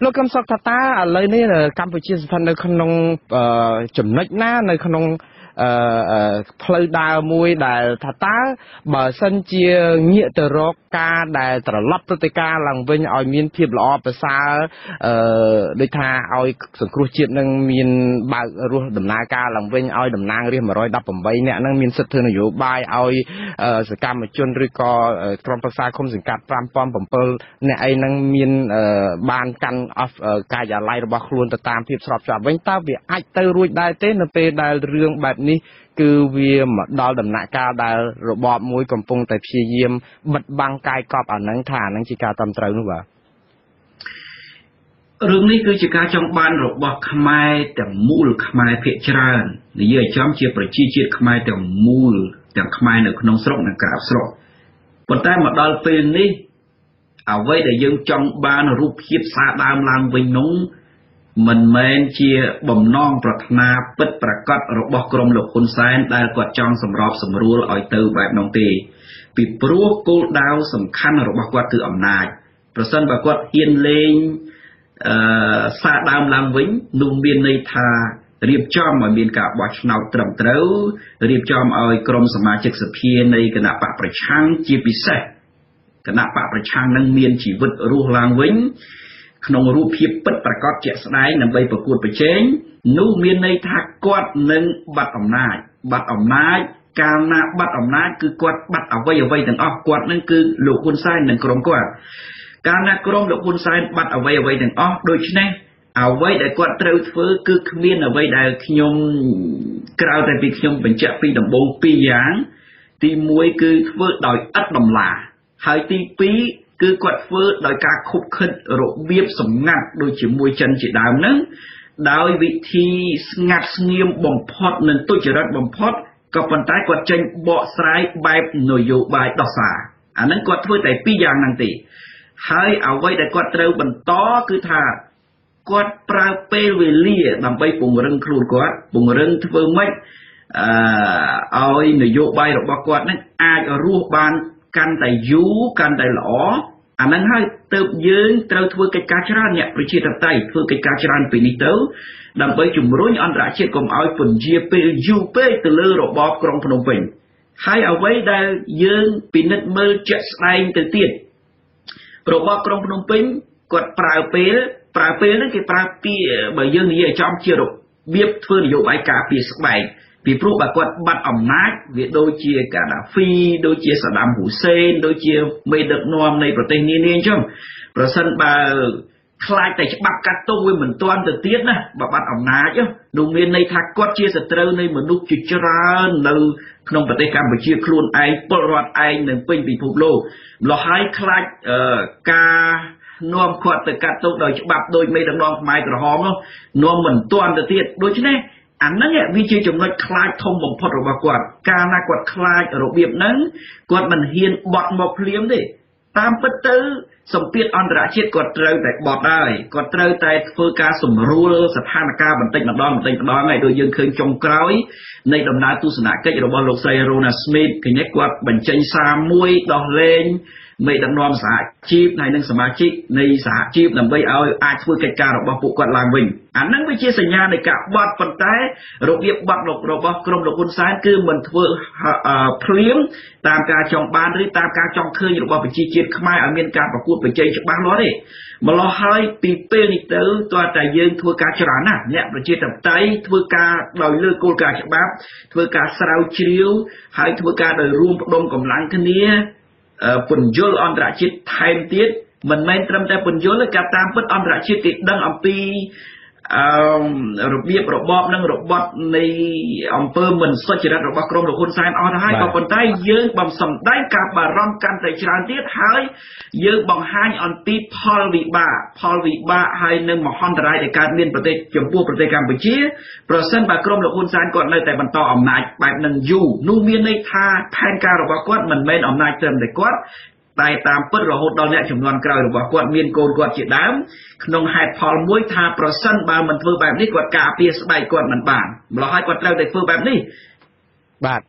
លោកកឹមសុខថាតើឥឡូវនេះកម្ពុជាស្ថិតនៅក្នុងចំណុចណានៅក្នុង ផ្លូវដើរមួយដែលថាតើបើសិនជាងាកទៅរកការដែលត្រឡប់ព្រឹត្តិការណ៍ឡើងវិញឲ្យមានភាពល្អប្រសើរអឺដូចថាឲ្យសង្គ្រោះជាតិនឹងមានបើករស់ដំណើរការឡើងវិញឲ្យតំណាងរាស្ត្រ118នាក់នឹងមានសិទ្ធិធ្វើនយោបាយឲ្យសកម្មជនឬក៏ក្រុមប្រឹក្សាគុំសង្កាត់5007អ្នកអីនឹងមានបានកាន់អស់ការិយាល័យរបស់ខ្លួនទៅតាមភាពស្របច្បាប់វិញតើវាអាចទៅរួចដែរទេនៅពេលដែលរឿងបែបនេះគឺវាមកដល់ដំណាក់កាលដែលរបបមួយកំពុងតែព្យាយាមបិទបាំងកាយកប់អានឹងថាអានឹងជាការតាមត្រូវនោះបាទរឿងនេះគឺជាការចង់បានរបស់ខ្មែរទាំងមូលខ្មែរភាគច្រើននិយាយចំជាប្រជាជាតិខ្មែរទាំងមូលទាំងខ្មែរនៅក្នុងស្រុកនិងក្រៅស្រុកប៉ុន្តែមកដល់ពេលនេះអ្វីដែលយើងចង់បានរូបភាពសារដើមឡើងវិញនោះ មិនមែនជាបំណងប្រាថ្នាពិតប្រាកដរបស់ក្រុមលោកហ៊ុនសែនដែលគាត់ចង់សម្របសម្រួលឲ្យទៅបែបនោះទេ ពីព្រោះគោលដៅសំខាន់របស់គាត់គឺអំណាចប្រសិនបើគាត់ហ៊ានលេងអឺសារដើមឡើងវិញនោះមានន័យថារៀបចំឲ្យមានការបោះឆ្នោតត្រឹមត្រូវរៀបចំឲ្យក្រុមសមាជិកសភានៃគណៈបកប្រឆាំងជាពិសេសគណៈបកប្រឆាំងនឹងមានជីវិតរស់ឡើងវិញ ក្នុងរូបភាពពិតប្រាកដជាក់ស្ដែងដើម្បីប្រកួតប្រជែងនោះមានន័យថាគាត់នឹងបាត់អំណាចបាត់អំណាចកាលណាបាត់អំណាចគឺគាត់បាត់អ្វីអ្វីទាំងអស់គាត់នឹងគឺលោកហ៊ុនសែននិងក្រុមគាត់កាលណាក្រុមលោកហ៊ុនសែនបាត់អ្វីអ្វីទាំងអស់ដូច្នេះអ្វីដែលគាត់ត្រូវធ្វើគឺគ្មានអ្វីដែលខ្ញុំក្រៅតែពីខ្ញុំបញ្ជាក់ពីដំបូងពីរយ៉ាងទី1គឺធ្វើដោយឥតដំឡាហើយទី2 គឺគាត់ធ្វើដោយការខុបខិតរបៀបសម្ងាត់ដូចជាមួយចិនជាដើមហ្នឹងដោយវិធីស្ងាត់ស្ងៀមបំផុតនិងទុច្ចរិតបំផុតក៏ប៉ុន្តែគាត់ចេញបកស្រាយបែបនយោបាយដោះសារអាហ្នឹងគាត់ធ្វើតែពីរយ៉ាងហ្នឹងទេហើយអ្វីដែលគាត់ត្រូវបន្តគឺថាគាត់ប្រើពេលវេលាដើម្បីពង្រឹងខ្លួនគាត់ពង្រឹងធ្វើម៉េចអឺឲ្យនយោបាយរបស់គាត់នឹងអាចរស់បាន កាន់តែយូរកាន់តែល្អអាហ្នឹងហើយទៅយើងត្រូវធ្វើកិច្ចការច្រើនអ្នកប្រជាធិបតេយ្យធ្វើកិច្ចការច្រើនពីនេះទៅដើម្បីជំរុញអន្តរជាតិកុំឲ្យពន្យាពេលយូរពេកទៅលើរបបក្រុងភ្នំពេញហើយអ្វីដែលយើងពិនិត្យមើលជាក់ស្ដែងទៅទៀតរបបក្រុងភ្នំពេញគាត់ប្រើពេលប្រើពេលហ្នឹងគេប្រើពីបើយើងនិយាយចំជារបៀបធ្វើនយោបាយការពារស្បែក ពីព្រោះបើគាត់បាត់អំណាចវាដូចជាកាដាហ្វីដូចជាសាដាមហ៊ូសេនដូចជាមេដឹកនាំនៃប្រទេសនានាអញ្ចឹងប្រសិនបើខ្លាចតែច្បាប់កាត់ទោសវាមិនទាន់ទៅទៀតណាបើបាត់អំណាចនោះមានន័យថាគាត់ជាសត្រូវនៃមនុស្សជាច្រើននៅក្នុងប្រទេសកម្ពុជាខ្លួនឯងពលរដ្ឋឯងនឹងពេញពិភពលោកម្លោះហើយខ្លាចការនាំគាត់ទៅកាត់ទោសដោយច្បាប់ដោយមេដឹកនាំខ្មែរក្រហមនោះនាំមិនទាន់ទៅទៀតដូច្នេះ អាហ្នឹងវាជាចំណុចខ្លាចធំបំផុតរបស់គាត់កាលណាគាត់ខ្លាចរបៀបហ្នឹងគាត់មិនហ៊ានបត់មកភ្លាមទេតាមពិតទៅសម្ពាធអន្តរជាតិគាត់ត្រូវតែបត់ហើយគាត់ត្រូវតែធ្វើការសម្រួលស្ថានភាពបន្តិចម្ដងបន្តិចម្ដងហើយដូចយើងឃើញចុងក្រោយនៃដំណើរទស្សនកិច្ចរបស់លោកស្រី Rona Smith គ្នាគាត់បញ្ចេញសារមួយដោះលែង មេដឹកនាំសហជីពហើយនិងសមាជិកនៃសហជីពដើម្បីឲ្យអាចធ្វើកិច្ចការរបស់ពួកគាត់ឡើងវិញអានឹងវាជាសញ្ញានៃការបត់ប៉ុន្តែរបៀបបត់របស់ក្រមលោកហ៊ុនសែនគឺមិនធ្វើភ្លាមតាមការចង់បានឬតាមការចង់ឃើញរបស់ប្រជាជាតិខ្មែរឲ្យមានការប្រកួតប្រជែងច្បាស់លាស់ទេម្លោះហើយពីពេលនេះទៅតើតែយើងធ្វើការច្រើនណាស់អ្នកប្រជាធិបតេយ្យធ្វើការដោយលើគោលការណ៍ច្បាប់ធ្វើការស្រាវជ្រាវហើយធ្វើការដោយរួមផ្ដុំកម្លាំងគ្នា ពន្យល់អន្តរជាតិថែមទៀតមិនមែនត្រឹមតែពន្យល់ទេការតាមពិតអន្តរជាតិគេដឹងអំពី អឺរបៀបរបបនិងរបត់នៃអង្គើមិនសុចរិតរបស់ក្រមលោកហ៊ុនសែនអស់ទៅហើយក៏ប៉ុន្តែយើងបំសំដែងការបារម្ភកាន់តែច្រើនទៀតហើយយើងបង្ហាញអំពីផលវិបាកផលវិបាកហើយនឹងមហន្តរាយដែលកើតមានប្រទេសចំពោះប្រទេសកម្ពុជាប្រសិនបើក្រមលោកហ៊ុនសែនគាត់នៅតែបន្តអំណាចបែបនឹងយូរនោះមានន័យថាផែនការរបស់គាត់មិនមែនអំណាចត្រឹមតែគាត់ តែតាមពិតរហូតដល់អ្នកចំនួនក្រោយរបស់គាត់មានកូនគាត់ជាដើមក្នុងហេតុផលមួយថាប្រសិនបើមិនធ្វើបែបនេះគាត់ការពារស្បែកគាត់មិនបានម្ល៉េះហើយគាត់ត្រូវតែធ្វើបែបនេះបាទ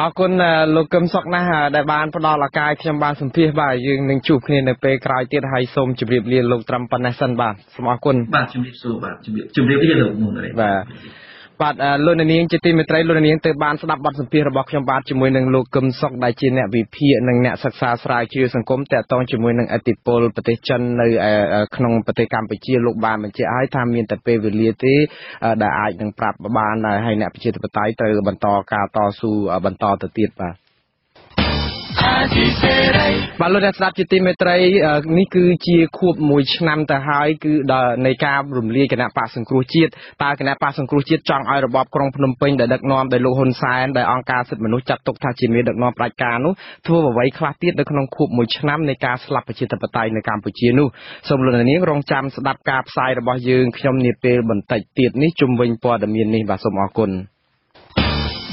អរគុណលោកកឹមសុកណាស់ដែលបានផ្ដល់ឱកាសខ្ញុំបានសម្ភាសបាទយើងនឹងជួបគ្នានៅពេលក្រោយទៀតហើយសូមជម្រាបលាលោកត្រឹមប៉ុណ្ណេះសិនបាទសូមអរគុណបាទជម្រាបសួរបាទជម្រាបជម្រាបលាលោកមុនបាទ បាទលោកនាងជាទីមេត្រីលោកនាងទៅបានស្ដាប់បទសម្ភាសន៍របស់ខ្ញុំបាទជាមួយនឹងលោកកឹមសុខដែលជាអ្នកវិភាគនិងអ្នកសិក្សាស្រាវជ្រាវសង្គមតាក់ទងជាមួយនឹងអធិបុលប្រទេសចិននៅក្នុងប្រទេសកម្ពុជាលោកបានបញ្ជាក់ឲ្យថាមានតែពេលវេលាទេដែលអាចនឹងប្រាប់បានហើយអ្នកប្រជាធិបតេយ្យត្រូវបន្តការតស៊ូបន្តទៅទៀតបាទ បាទលោកអ្នកស្ដាប់ជាទីមេត្រីនេះគឺជាខួប1ឆ្នាំទៅហើយគឺដល់នៃការរំលាយគណៈបកសង្គ្រោះជាតិតើគណៈបកសង្គ្រោះជាតិចង់ឲ្យរបបក្រុងភ្នំពេញដែលដឹកនាំដោយលោកហ៊ុនសែនដែលអង្គការសិទ្ធិមនុស្សចាត់ទុកថាជាមេដឹកនាំផ្ដាច់ការនោះធ្វើអ្វីខ្លះទៀតនៅក្នុងខួប1ឆ្នាំនៃការស្លាប់ប្រជាធិបតេយ្យនៅកម្ពុជានោះសូមលោកនាងរងចាំស្ដាប់ការផ្សាយរបស់យើងខ្ញុំនាពេលបន្តិចទៀតនេះជុំវិញព័ត៌មាននេះបាទសូមអរគុណ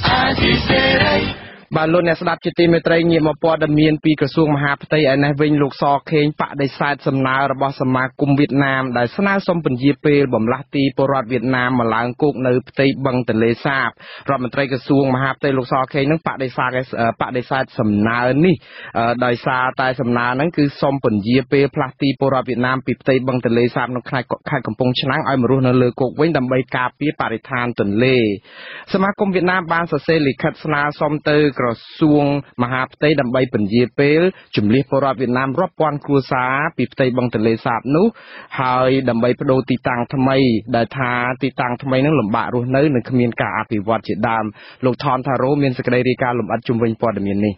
អាស៊ីសេរី បាទលោកអ្នកស្ដាប់ជាទីមេត្រីងាកមកព័ត៌មានពីក្រសួងមហាផ្ទៃឯនេះវិញលោកសខេងបដិសេធសំណើរបស់សមាគមវៀតណាមដែលស្នើសុំពន្យាពេលបំលាស់ទីពលរដ្ឋវៀតណាមមកឡើងគោកនៅផ្ទៃបឹងទន្លេសាបរដ្ឋមន្ត្រីក្រសួងមហាផ្ទៃលោកសខេងនឹងបដិសេធបដិសេធសំណើនេះដោយសារតែសំណើហ្នឹងគឺសុំពន្យាពេលផ្លាស់ទីពលរដ្ឋវៀតណាមពីផ្ទៃបឹងទន្លេសាបនៅខេត្តខេត្តកំពង់ឆ្នាំងឲ្យមករស់នៅលើគោកវិញដើម្បីការពារបរិស្ថានទន្លេសមាគមវៀតណាមបានសរសេរលិខិតស្នើសុំទៅក្រសួងមហាផ្ទៃដើម្បីពន្យាពេលជំនះពលរដ្ឋវៀតណាមរាប់ពាន់គ្រួសារពីផ្ទៃបឹងទន្លេសាបនោះហើយដើម្បីបដូរទីតាំងថ្មី ដែលថាទីតាំងថ្មីនឹងលំបាករស់នៅនិងគ្មានការអភិវឌ្ឍជាដើមលោកថនថារ៉ូមានសេចក្តីរាយការណ៍លម្អិតជុំវិញព័ត៌មាននេះ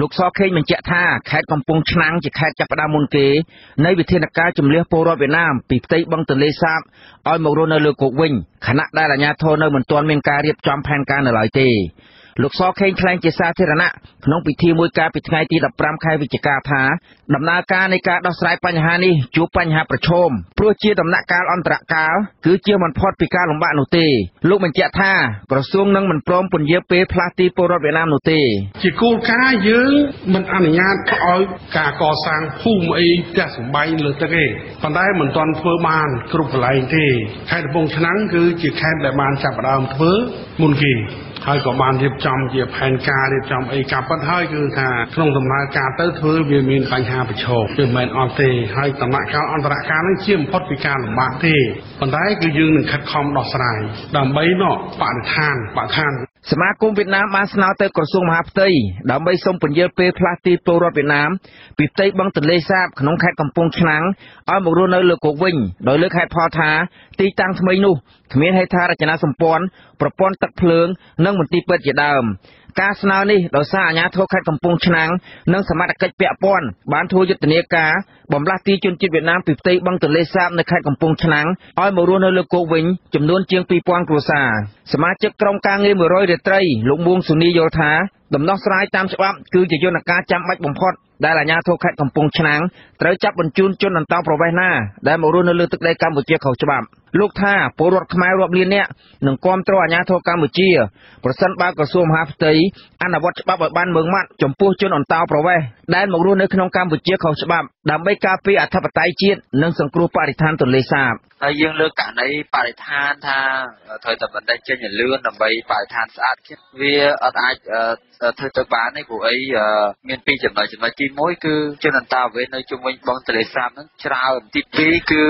លោកសខេងបញ្ជាក់ថាខេត្តកំពង់ឆ្នាំងជាខេត្តចាប់ផ្ដើមមុនគេនៃវិធានការជំលះពលរដ្ឋវៀតណាមពីផ្ទៃបឹងទន្លេសាបឲ្យមករស់នៅលើគោកវិញខណៈដែលអាជ្ញាធរនៅមិនទាន់មានការរៀបចំផែនការនៅឡើយទេ លោកសខេងថ្លែងជាសាធារណៈក្នុងពិធីមួយកាលពីថ្ងៃទី15ខែវិច្ឆិកាថាដំណើរការនៃការដោះស្រាយបញ្ហានេះជួបបញ្ហាប្រឈមព្រោះជាដំណាក់កាលអន្តរកាលគឺជាមិនផុតពីការលំបាកនោះទេលោកបញ្ជាក់ថាក្រសួងនឹងមិនព្រមពន្យាពេលផ្លាស់ទីពលរដ្ឋវៀតណាមនោះទេជាគោលការណ៍យើងមិនអនុញ្ញាតឲ្យការកសាងភូមិអីផ្ទះសម្បែងលើទឹកទេប៉ុន្តែមិនទាន់ធ្វើបានគ្រប់កន្លែងទេខេត្តកំពង់ឆ្នាំងគឺជាខេត្តដែលបានចាប់ផ្ដើមធ្វើមុនគេ ហើយក៏បានរៀបចំជាផែនការរៀបចំអីការប៉ັດហើយគឺថាក្នុងដំណើរការទៅធ្វើវាមានបញ្ហាប្រឈមវាមិនមែនអត់ទេហើយដំណាក់កាលអន្តរកាលនឹងជាបំផុតពីការលំបាកទេប៉ុន្តែគឺយើងនឹងខិតខំដោះស្រាយដើម្បីនោះបរិស្ថានបរិស្ថានសមាគមវៀតណាមបានស្នើទៅក្រសួងមហាផ្ទៃដើម្បីសុំពន្យាលពេលផ្លាស់ទីពលរដ្ឋវៀតណាមពីផ្ទៃបឹងទន្លេសាបក្នុងខេត្តកំពង់ឆ្នាំងឲ្យមករស់នៅលើគោកវិញដោយលើកហេតុផលថាទីតាំងថ្មីនោះ គ្មានហេដ្ឋារចនាសម្ព័ន្ធប្រព័ន្ធទឹកភ្លើង និងមន្ទីរពេទ្យជាដើមការស្នើនេះដោយសារអាជ្ញាធរខេត្តកំពង់ឆ្នាំងនិងសមត្ថកិច្ចពាក់ព័ន្ធបានធ្វើយុទ្ធនាការបំលាស់ទីជនជាតិវៀតណាមពីផ្ទៃបឹងទន្លេសាបនៅខេត្តកំពង់ឆ្នាំងឲ្យមករស់នៅលើគោកវិញចំនួនជាង2000គ្រួសារសមាជិកក្រុមការងារ100រាត្រីលោកមួងស៊ូនីយល់ថាដំណោះស្រាយតាមច្បាប់គឺជាយន្តការចាំបាច់បំផុតដែលអាជ្ញាធរខេត្តកំពង់ឆ្នាំងត្រូវចាប់បញ្ជូនជនអន្តោប្រវេសន៍ណាដែលមករស់នៅលើទឹកដីកម្ពុជាខុសច្បាប់ លោកថាពលរដ្ឋខ្មែររាប់លាននាក់នឹងគាំទ្រអាជ្ញាធរកម្ពុជាប្រសិនបើក្រសួងមហាផ្ទៃអនុវត្តច្បាប់ឲ្យបានម៉ឺងម៉ាត់ចំពោះជនអន្តោប្រវេសន៍ដែលមករស់នៅក្នុងកម្ពុជាខុសច្បាប់ដើម្បីការពារអធិបតេយ្យជាតិនិងសង្គ្រោះបរិស្ថានទន្លេសាបហើយយើងលើកករណីបរិស្ថានថាត្រូវតែបណ្ដេញចេញឲ្យលឿនដើម្បីបរិស្ថានស្អាតវាអត់អាចធ្វើទៅបានទេព្រោះអីមានពីរចំណុចចំណុចទី1គឺជនអន្តោប្រវេសន៍នៅជុំវិញបឹងទន្លេសាបហ្នឹងច្រើនទី2គឺ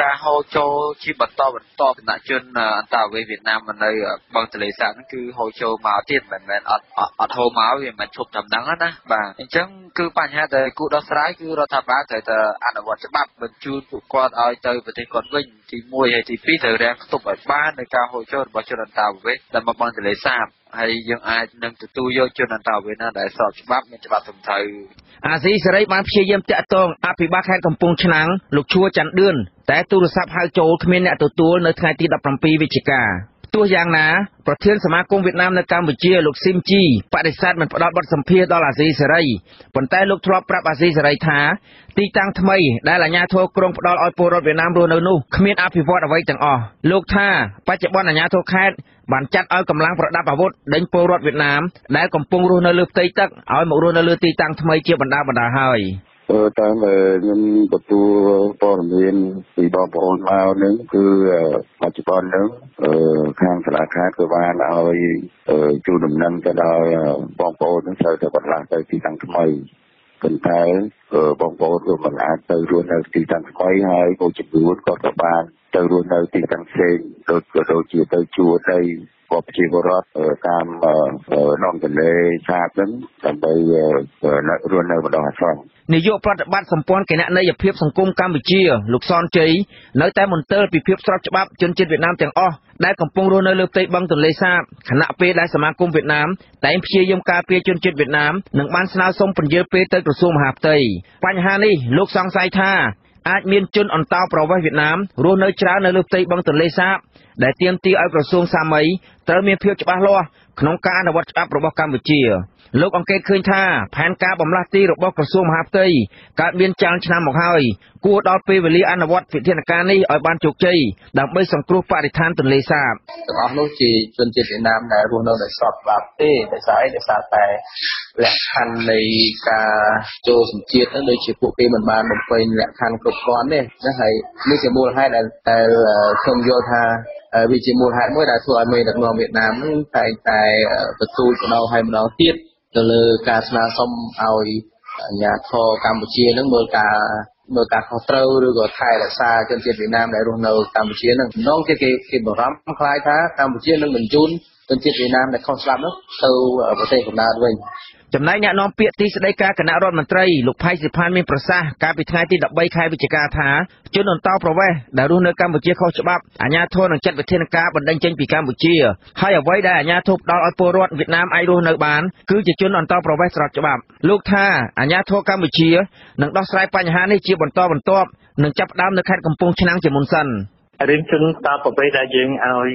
ការហូរចូលជាបន្តបន្តគណៈជនអន្តោប្រវេសន៍វៀតណាមមកនៅបឹងទន្លេសាបហ្នឹងគឺហូរចូលមកទៀតមិនមែនអត់អត់ហូរមកវាមិនឈប់តាមហ្នឹងណាបាទអញ្ចឹងគឺបញ្ហាដែលគួរដោះស្រាយគឺរដ្ឋាភិបាលត្រូវតែអនុវត្តច្បាប់បញ្ជូនពួកគាត់ឲ្យទៅប្រទេសគាត់វិញទី1ហើយទី2ត្រូវរាំងខ្ទប់ឲ្យបាននៃការហូរចូលរបស់ជនអន្តោប្រវេសន៍ដែលមកបឹងទន្លេសាប ហើយយើងអាចនឹងទទួលយកជនអន្តោប្រវេសន៍ណាដែលស្របច្បាប់មានច្បាប់ត្រឹមត្រូវអាស៊ីសេរីបានព្យាយាមតាក់ទងអភិបាលខេត្តកំពង់ឆ្នាំងលោកឈួរច័ន្ទឌឿនតែទូរស័ព្ទហៅចូលគ្មានអ្នកទទួលនៅថ្ងៃទី17វិច្ឆិកា ទោះយ៉ាងណាប្រធានសមាគមវៀតណាមនៅកម្ពុជាលោកស៊ីមជីបដិសេធមិនផ្ដល់បទសម្ភាសន៍ដល់អាស៊ីសេរីប៉ុន្តែលោកធ្លាប់ប្រាប់អាស៊ីសេរីថាទីតាំងថ្មីដែលអាជ្ញាធរក្រុងផ្ដល់ឲ្យពលរដ្ឋវៀតណាមរស់នៅនោះគ្មានអភិវឌ្ឍអ្វីទាំងអស់លោកថាបច្ចុប្បន្នអាជ្ញាធរខេត្តបានចាត់ឲ្យកម្លាំងប្រដាប់អាវុធដេញពលរដ្ឋវៀតណាមដែលកំពុងរស់នៅលើផ្ទៃទឹកឲ្យមករស់នៅលើទីតាំងថ្មីជាបណ្ដាបណ្ដាហើយ តាមខ្ញុំទទួលព័ត៌មានពីបងប្អូនមកនឹងគឺបច្ចុប្បន្ននឹងខាងសាលាខេត្តក៏បានឲ្យជួនដំណឹងទៅដល់បងប្អូននឹងត្រូវតែបត់ឡាទៅទីតាំងថ្មីប៉ុន្តែបងប្អូនក៏មិនអាចទៅរស់នៅទីតាំងថ្មីហើយក៏ជំនួនគាត់ក៏បានទៅរស់នៅទីតាំងផ្សេងដូចក៏ដូចជាទៅជួលដីរបស់ប្រជាពលរដ្ឋតាមដងទន្លេសាបហ្នឹងដើម្បីរស់នៅម្ដងអាសន្ន នាយកប្រតិបត្តិសម្ព័ន្ធគណនេយ្យភាពសង្គមកម្ពុជាលោកសនជ័យនៅតែមន្ទិលពីភាពស្របច្បាប់ជនជាតិវៀតណាមទាំងអស់ដែលកំពុងរស់នៅលើផ្ទៃបឹងទន្លេសាបខណៈពេលដែលសមាគមវៀតណាមតែងព្យាយាមការពារជនជាតិវៀតណាមនិងបានស្នើសុំពន្យាលពេលទៅក្រសួងមហាផ្ទៃបញ្ហានេះលោកសង្ស័យថាអាចមានជនអន្តោប្រវេសន៍វៀតណាមរស់នៅច្រើននៅលើផ្ទៃបឹងទន្លេសាបដែលទាមទារឲ្យក្រសួងសាមីត្រូវមានភាពច្បាស់លាស់ ក្នុងការអនុវត្តច្បាប់របស់កម្ពុជាលោកអង្កេតឃើញថាផែនការបំលាស់ទីរបស់ក្រសួងមហាផ្ទៃកើតមានចាលឆ្នាំមកហើយគួរដល់ពេលវេលាអនុវត្តវិធានការនេះឲ្យបានជោគជ័យដើម្បីសង្គ្រោះបរិស្ថានទន្លេសាបទាំងអស់នោះជាជនជាតិវៀតណាមដែលរស់នៅដោយស្របច្បាប់ទេដោយសារអីដោយសារតែលក្ខខណ្ឌនៃការចូលសញ្ជាតិហ្នឹងដូចជាពួកគេមិនបានបំពេញលក្ខខណ្ឌគ្រប់គ្រាន់ទេណាហើយនេះជាមូលហេតុដែលខ្ញុំយល់ថាវាជាមូលហេតុមួយដែលធ្វើឲ្យមេដឹកនាំវៀតណាមនឹងតែងតែបន្ទូចម្ដងហើយម្ដងទៀតទៅលើការស្នើសុំឲ្យអាជ្ញាធរកម្ពុជានឹងមើលការមើលការខុសត្រូវឬក៏ថែរក្សាជនជាតិវៀតណាមដែលរស់នៅកម្ពុជានឹងម្ដងទៀតគេគេបារម្ភខ្លាចថាកម្ពុជានឹងបញ្ជូនជនជាតិវៀតណាមដែលខុសច្បាប់នោះទៅប្រទេសកំណើតវិញ ចំណែកអ្នកនាំពាក្យទីស្តីការគណៈរដ្ឋមន្ត្រីលោកផៃសិផានមានប្រសាសន៍កាលពីថ្ងៃទី13ខែវិច្ឆិកាថាជនអន្តោប្រវេសន៍ដែលរស់នៅកម្ពុជាខុសច្បាប់អាជ្ញាធរនឹងចាត់វិធានការបណ្តេញចេញពីកម្ពុជាហើយអ្វីដែលអាជ្ញាធរផ្ដល់ឲ្យពលរដ្ឋវៀតណាមអាចរស់នៅបានគឺជាជនអន្តោប្រវេសន៍ស្របច្បាប់លោកថាអាជ្ញាធរកម្ពុជានឹងដោះស្រាយបញ្ហានេះជាបន្តបន្ទាប់និងចាប់ផ្ដើមនៅខេត្តកំពង់ឆ្នាំងជាមុនសិន រឿងជនតបប្រវេដែលយើងឲ្យ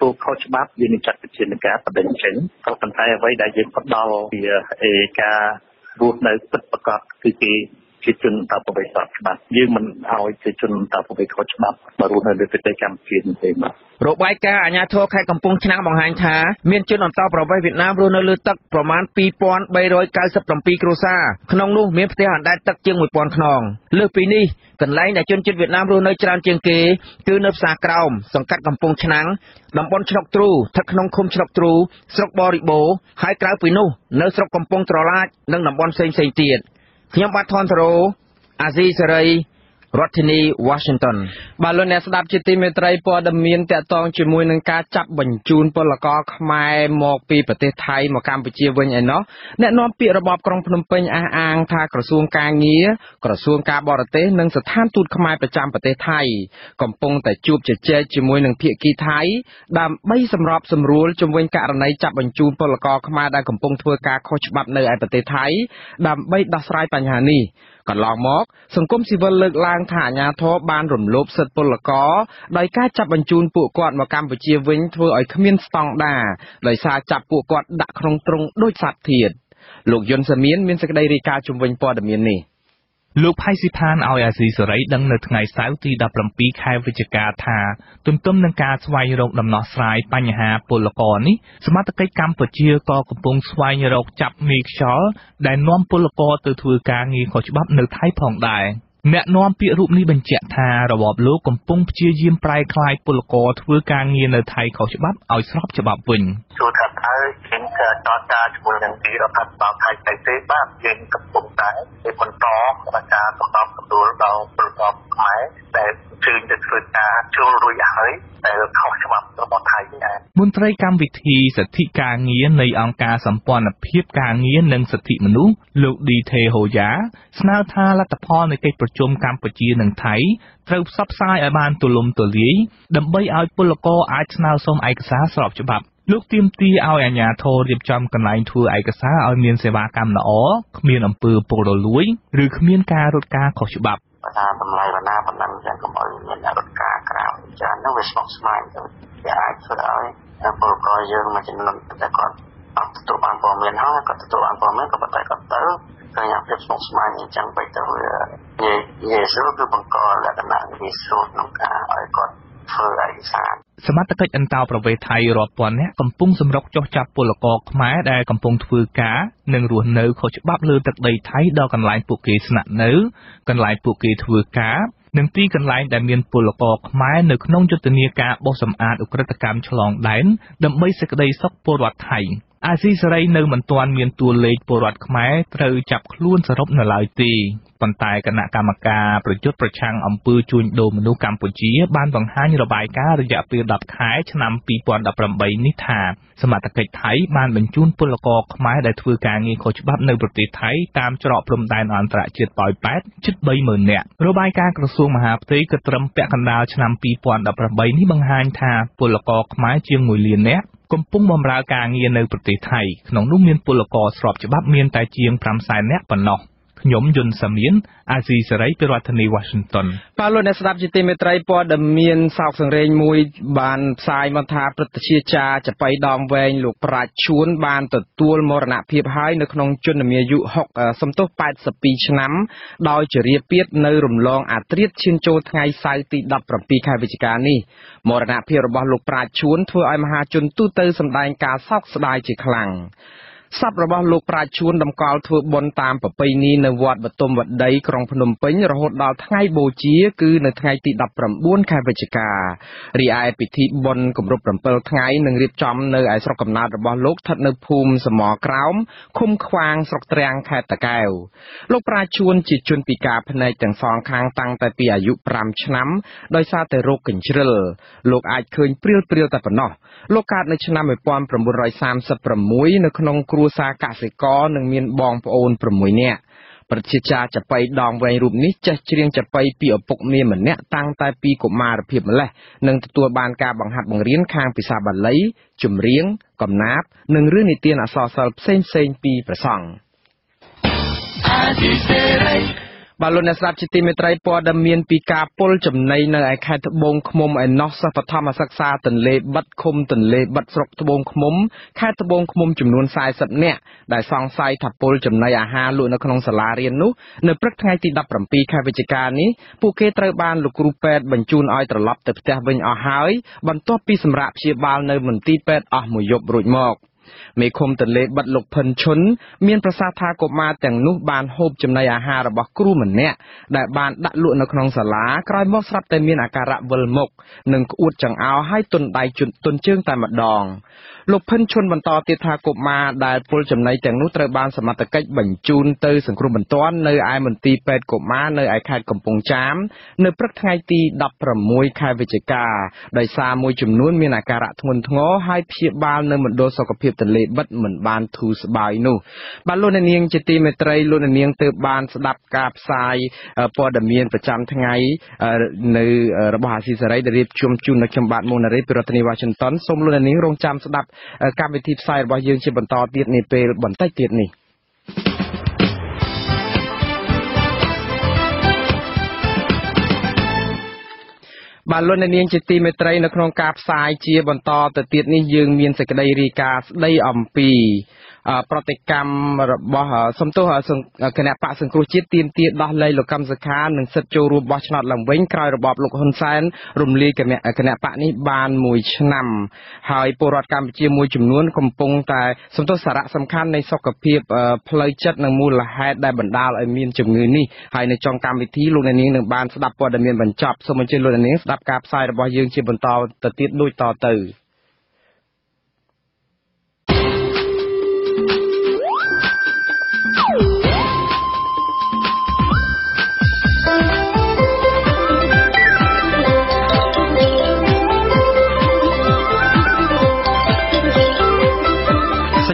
ទូខុសច្បាប់យើងនឹងចាត់វិធានការបដិញ្ញចេញក៏ប៉ុន្តែអ្វីដែលយើងផ្ដល់ពីការរស់នៅពិតប្រាកដគឺគេ ជាជនតបប្រវេស្របច្បាប់យើងមិនឲ្យជាជនតបប្រវេខុសច្បាប់មករស់នៅលើប្រទេសកម្ពុជាទេបាទរបាយការណ៍អាជ្ញាធរខេត្តកំពង់ឆ្នាំងបង្ហាញថាមានជនអន្តោប្រវេសន៍វៀតណាមរស់នៅលើទឹកប្រមាណ2397គ្រួសារក្នុងនោះមានផ្ទះអណ្ដែតទឹកជាង1000ខ្នងលើសពីនេះកន្លែងដែលជនជាតិវៀតណាមរស់នៅច្រើនជាងគេគឺនៅផ្សារក្រោមសង្កាត់កំពង់ឆ្នាំងតំបន់ឆ្នុកទ្រូស្ថិតក្នុងឃុំឆ្នុកទ្រូស្រុកបរិបូរហើយក្រៅពីនោះនៅស្រុកកំពង់ត្រឡាចនិងតំបន់ផ្សេងៗទៀត ខ្ញុំបាទថនធរ៉ូអាស៊ីសេរី រដ្ឋធានី Washington បាទលោកអ្នកស្ដាប់ជាទីមេត្រីព័ត៌មានតកតងជាមួយនឹងការចាប់បញ្ជូនពលករខ្មែរមកពីប្រទេសថៃមកកម្ពុជាវិញឯណោះអ្នកនាំពាក្យរបបក្រុងភ្នំពេញអះអាងថាក្រសួងការងារក្រសួងការបរទេសនិងស្ថានទូតខ្មែរប្រចាំប្រទេសថៃកំពុងតែជួបជជែកជាមួយនឹងភាគីថៃដើម្បីសម្របសម្រួលជំវិញករណីចាប់បញ្ជូនពលករខ្មែរដែលកំពុងធ្វើការខុសច្បាប់នៅឯប្រទេសថៃដើម្បីដោះស្រាយបញ្ហានេះកន្លងមក សង្គមស៊ីវិលលើកឡើងថាអាញាធរបានរំលោភសិទ្ធិពលករដោយការចាប់បញ្ជូនពួកគាត់មកកម្ពុជាវិញធ្វើឲ្យគ្មានស្តង់ដារដោយសារចាប់ពួកគាត់ដាក់ក្នុងទ្រុងដូចសត្វធាតុលោកយុនសាមៀនមានសេចក្តីរាយការណ៍ជំវិញព័ត៌មាននេះ លោកផៃស៊ីផានឲ្យអាស៊ីសេរីដឹងនៅថ្ងៃសៅរ៍ទី17ខែវិច្ឆិកាថាទន្ទឹមនឹងការស្វែងរកដំណោះស្រាយបញ្ហាពលករនេះសមត្ថកិច្ចកម្ពុជាក៏កំពុងស្វែងរកចាប់មេខ្យល់ដែលនាំពលករទៅធ្វើការងារខុសច្បាប់នៅថៃផងដែរអ្នកនាំពាក្យរូបនេះបញ្ជាក់ថារបបលោកកំពុងព្យាយាមប្រែក្លាយពលករធ្វើការងារនៅថៃខុសច្បាប់ឲ្យស្របច្បាប់វិញចូលថាតើ ជាងតតាជាមួយនឹងទីរដ្ឋាភិបាលថៃទៅទេបាទយើងកំពុងតែបន្តការសម្របសម្រួលដល់ពលករខ្មែរដែលជើញទៅធ្វើការចូលរួចហើយដែលខុសច្បាប់របស់ថៃដែរមន្ត្រីកម្មវិធីសិទ្ធិការងារនៃអង្គការសម្ព័ន្ធភាពការងារនិងសិទ្ធិមនុស្សលោកឌីថេហូយ៉ាស្នើថាលទ្ធផលនៃកិច្ចប្រជុំកម្ពុជានិងថៃត្រូវផ្សព្វផ្សាយឲ្យបានទូលំទូលាយដើម្បីឲ្យពលករអាចស្នើសុំឯកសារស្របច្បាប់ លោកទៀមទីឲ្យអាជ្ញាធររៀបចំកន្លែងធ្វើឯកសារឲ្យមានសេវាកម្មល្អគ្មានអំពើពុករលួយ ឬគ្មានការរត់ការខុសច្បាប់បណ្ដាតម្លៃបណ្ដាបណ្ដឹងចឹងកុំឲ្យមានរត់ការក្រៅច្រើននោះវាស្មុគស្មាញទៅវាអាចធ្វើឲ្យពលករយើងមួយចំនួនតែគាត់អត់ទទួលបានព័ត៌មានហើយគាត់ទទួលបានព័ត៌មានក៏ប៉ុន្តែគាត់ទៅឃើញអាភាពស្មុគស្មាញអញ្ចឹងបែបទៅវានិយាយស្រួលគឺបង្កលក្ខណៈវាស្រួលក្នុងការឲ្យគាត់ ធ្វើឯកសារសមត្ថកិច្ចអន្តោប្រវេសន៍ថៃរាប់ពាន់នាក់កំពុងសម្រុកចុះចាប់ពលករខ្មែរដែលកំពុងធ្វើការនិងរស់នៅខុសច្បាប់លើទឹកដីថៃដល់កន្លែងពួកគេស្នាក់នៅកន្លែងពួកគេធ្វើការនិងទីកន្លែងដែលមានពលករខ្មែរនៅក្នុងយុទ្ធនាការបោសសម្អាតអ ுக ្រិតកម្មឆ្លងដែនដើម្បីសេចក្តីសុខពលរដ្ឋថៃ អាស៊ីសេរីនៅមិនទាន់មានតួលេខពលរដ្ឋខ្មែរត្រូវចាប់ខ្លួនសរុបនៅឡើយទេប៉ុន្តែគណៈកម្មការប្រយុទ្ធប្រឆាំងអំពើជួញដូរមនុស្សកម្ពុជា បានបង្ហាញរបាយការណ៍រយៈពេល10ខែឆ្នាំ2018នេះថាសមត្ថកិច្ចថៃបានបញ្ជូនពលករខ្មែរដែលធ្វើការងារខុសច្បាប់នៅប្រទេសថៃតាមច្រកព្រំដែនអន្តរជាតិប៉ោយប៉ែតជិត30000នាក់របាយការណ៍ក្រសួងមហាផ្ទៃគិតត្រឹមពាក់កណ្ដាលឆ្នាំ2018នេះបង្ហាញថាពលករខ្មែរជាង1លាននាក់ កំពុងបម្រើការងារនៅប្រទេសថៃ ក្នុងនោះមានពលករស្របច្បាប់មានតែជាង5សែននាក់ប៉ុណ្ណោះ ខ្ញុំយុនសាមៀនអាស៊ីសេរីពីរដ្ឋធានី Washington បាទលោកអ្នកស្ដាប់ជាទីមេត្រីព័ត៌មានសោកសង្រេងមួយ បានផ្សាយមកថាព្រឹទ្ធាចារ្យចបៃដងវែងលោកប្រាជ្ញឈួន បានទទួលមរណភាពហើយនៅក្នុងជនមាយុ6សំទុះ82ឆ្នាំ ដោយជរាពាតនៅរំលងអាត្រៀតឈានចូលថ្ងៃសៅរ៍ទី17ខែវិច្ឆិកានេះមរណភាពរបស់លោកប្រាជ្ញឈួនធ្វើឲ្យមហាជនទូទៅសម្ដែងការសោកស្ដាយជាខ្លាំង សពរបស់លោកប្រាជ្ញជួនតម្កល់ធ្វើបុណ្យតាមប្រពៃណីនៅវត្តបទុមវតីក្រុងភ្នំពេញរហូតដល់ថ្ងៃបូជា គឺនៅថ្ងៃទី19ខែវិច្ឆិការីឯពិធីបុណ្យគម្រប់7ថ្ងៃនឹងរៀបចំនៅឯស្រុកកំណើតរបស់លោកស្ថិតនៅភូមិសមរក្រោមឃុំខ្វាងស្រុកទ្រាំងខេត្តតាកែវលោកប្រាជ្ញជួនជាជនពិការភ្នែកទាំងសងខាងតាំងតែពីអាយុ5ឆ្នាំដោយសារតែរោគកញ្ជ្រិលលោកអាចឃើញព្រាលព្រាលតែប៉ុណ្ណោះលោកកើតនៅឆ្នាំ1936នៅក្នុងគ្រួសារកសិករនិងមានបងប្អូន6នាក់ប្រជាចារចបៃដងវែងរូបនេះចេះច្រៀងចបៃពីឪពុកមាម្នាក់តាំងតែពីកុមារភាពម្លេះនិងទទួលបានការបង្ហាត់បង្រៀនខាងភាសាបាលីចម្រៀងកំណាព្យនិងរឿងនិទានអក្សរសិល្ប៍ផ្សេងៗពីព្រះសង្ឃ បាទលោកអ្នកស្ដាប់ជាទីមេត្រីព័ត៌មានពីការពុលចំណីនៅឯខេត្តត្បូងឃ្មុំឯណោះសិស្សបឋមសិក្សាទន្លេបិទឃុំទន្លេបិទស្រុកត្បូងឃ្មុំខេត្តត្បូងឃ្មុំចំនួន40នាក់ដែលសង្ស័យថាពុលចំណីអាហារលក់នៅក្នុងសាលារៀននោះនៅព្រឹកថ្ងៃទី17ខែវិច្ឆិកានេះពួកគេត្រូវបានលោកគ្រូពេទ្យបញ្ជូនឲ្យត្រឡប់ទៅផ្ទះវិញអស់ហើយបន្ទាប់ពីសម្រាកព្យាបាលនៅមន្ទីរពេទ្យអស់មួយយប់រួចមក។ មេឃុំទន្លេបិទលោកផិនឈុនមានប្រសាសន៍ថាកុមារទាំងនោះបានហូបចំណីអាហាររបស់គ្រូម្នាក់ដែលបានដាក់លក់នៅក្នុងសាលាក្រោយមកស្រាប់តែមានអាការៈវិលមុខនិងក្អួតចង្អោរហើយទន់ដៃទន់ជើងតែម្ដងលោកផិនឈុនបន្តទៀតថាកុមារដែលពុលចំណីទាំងនោះត្រូវបានសមត្ថកិច្ចបញ្ជូនទៅសង្គ្រោះបន្ទាន់នៅឯមន្ទីរពេទ្យកុមារនៅឯខេត្តកំពង់ចាមនៅព្រឹកថ្ងៃទី16ខែវិច្ឆិកាដោយសារមួយចំនួនមានអាការៈធ្ងន់ធ្ងរហើយព្យាបាលនៅមណ្ឌលសុខភាពទន្លេបិទមិនបានធូរស្បើយនោះបាទលោកនាងជាទីមេត្រីលោកនាងទើបបានស្ដាប់ការផ្សាយព័ត៌មានប្រចាំថ្ងៃនៅរបស់អាស៊ីសេរីដែលរៀបជុំជូននៅខ្ញុំបាទមុននារីពីរដ្ឋធានី Washington សូមលោកនាងរងចាំស្ដាប់កម្មវិធីផ្សាយរបស់យើងជាបន្តទៀតនាពេលបន្តិចទៀតនេះ បាទលោកនាងជាទីមេត្រីនៅក្នុងការផ្សាយជាបន្តទៅទៀតនេះយើងមានសេចក្តីរាយការណ៍ស្ដីអំពី ប្រតិកម្មរបស់សំទោសគណៈបកសង្គ្រោះជាតិទៀមទាដោះលែងលោកកឹមសុខានិងសិទ្ធិចូលរួមបោះឆ្នោតឡើងវិញក្រោយរបបលោកហ៊ុនសែនរំលាយគណៈគណៈបកនេះបានមួយឆ្នាំហើយពលរដ្ឋកម្ពុជាមួយចំនួនកំពុងតែសំទោសសារៈសំខាន់នៃសុខភាពផ្លូវចិត្តនិងមូលហេតុដែលបណ្ដាលឲ្យមានជំងឺនេះហើយនៅចុងកម្មវិធីលោកអ្នកនាងនឹងបានស្ដាប់ព័ត៌មានបញ្ចប់សូមអញ្ជើញលោកអ្នកនាងស្ដាប់ការផ្សាយរបស់យើងជាបន្តទៅទៀតដូចតទៅ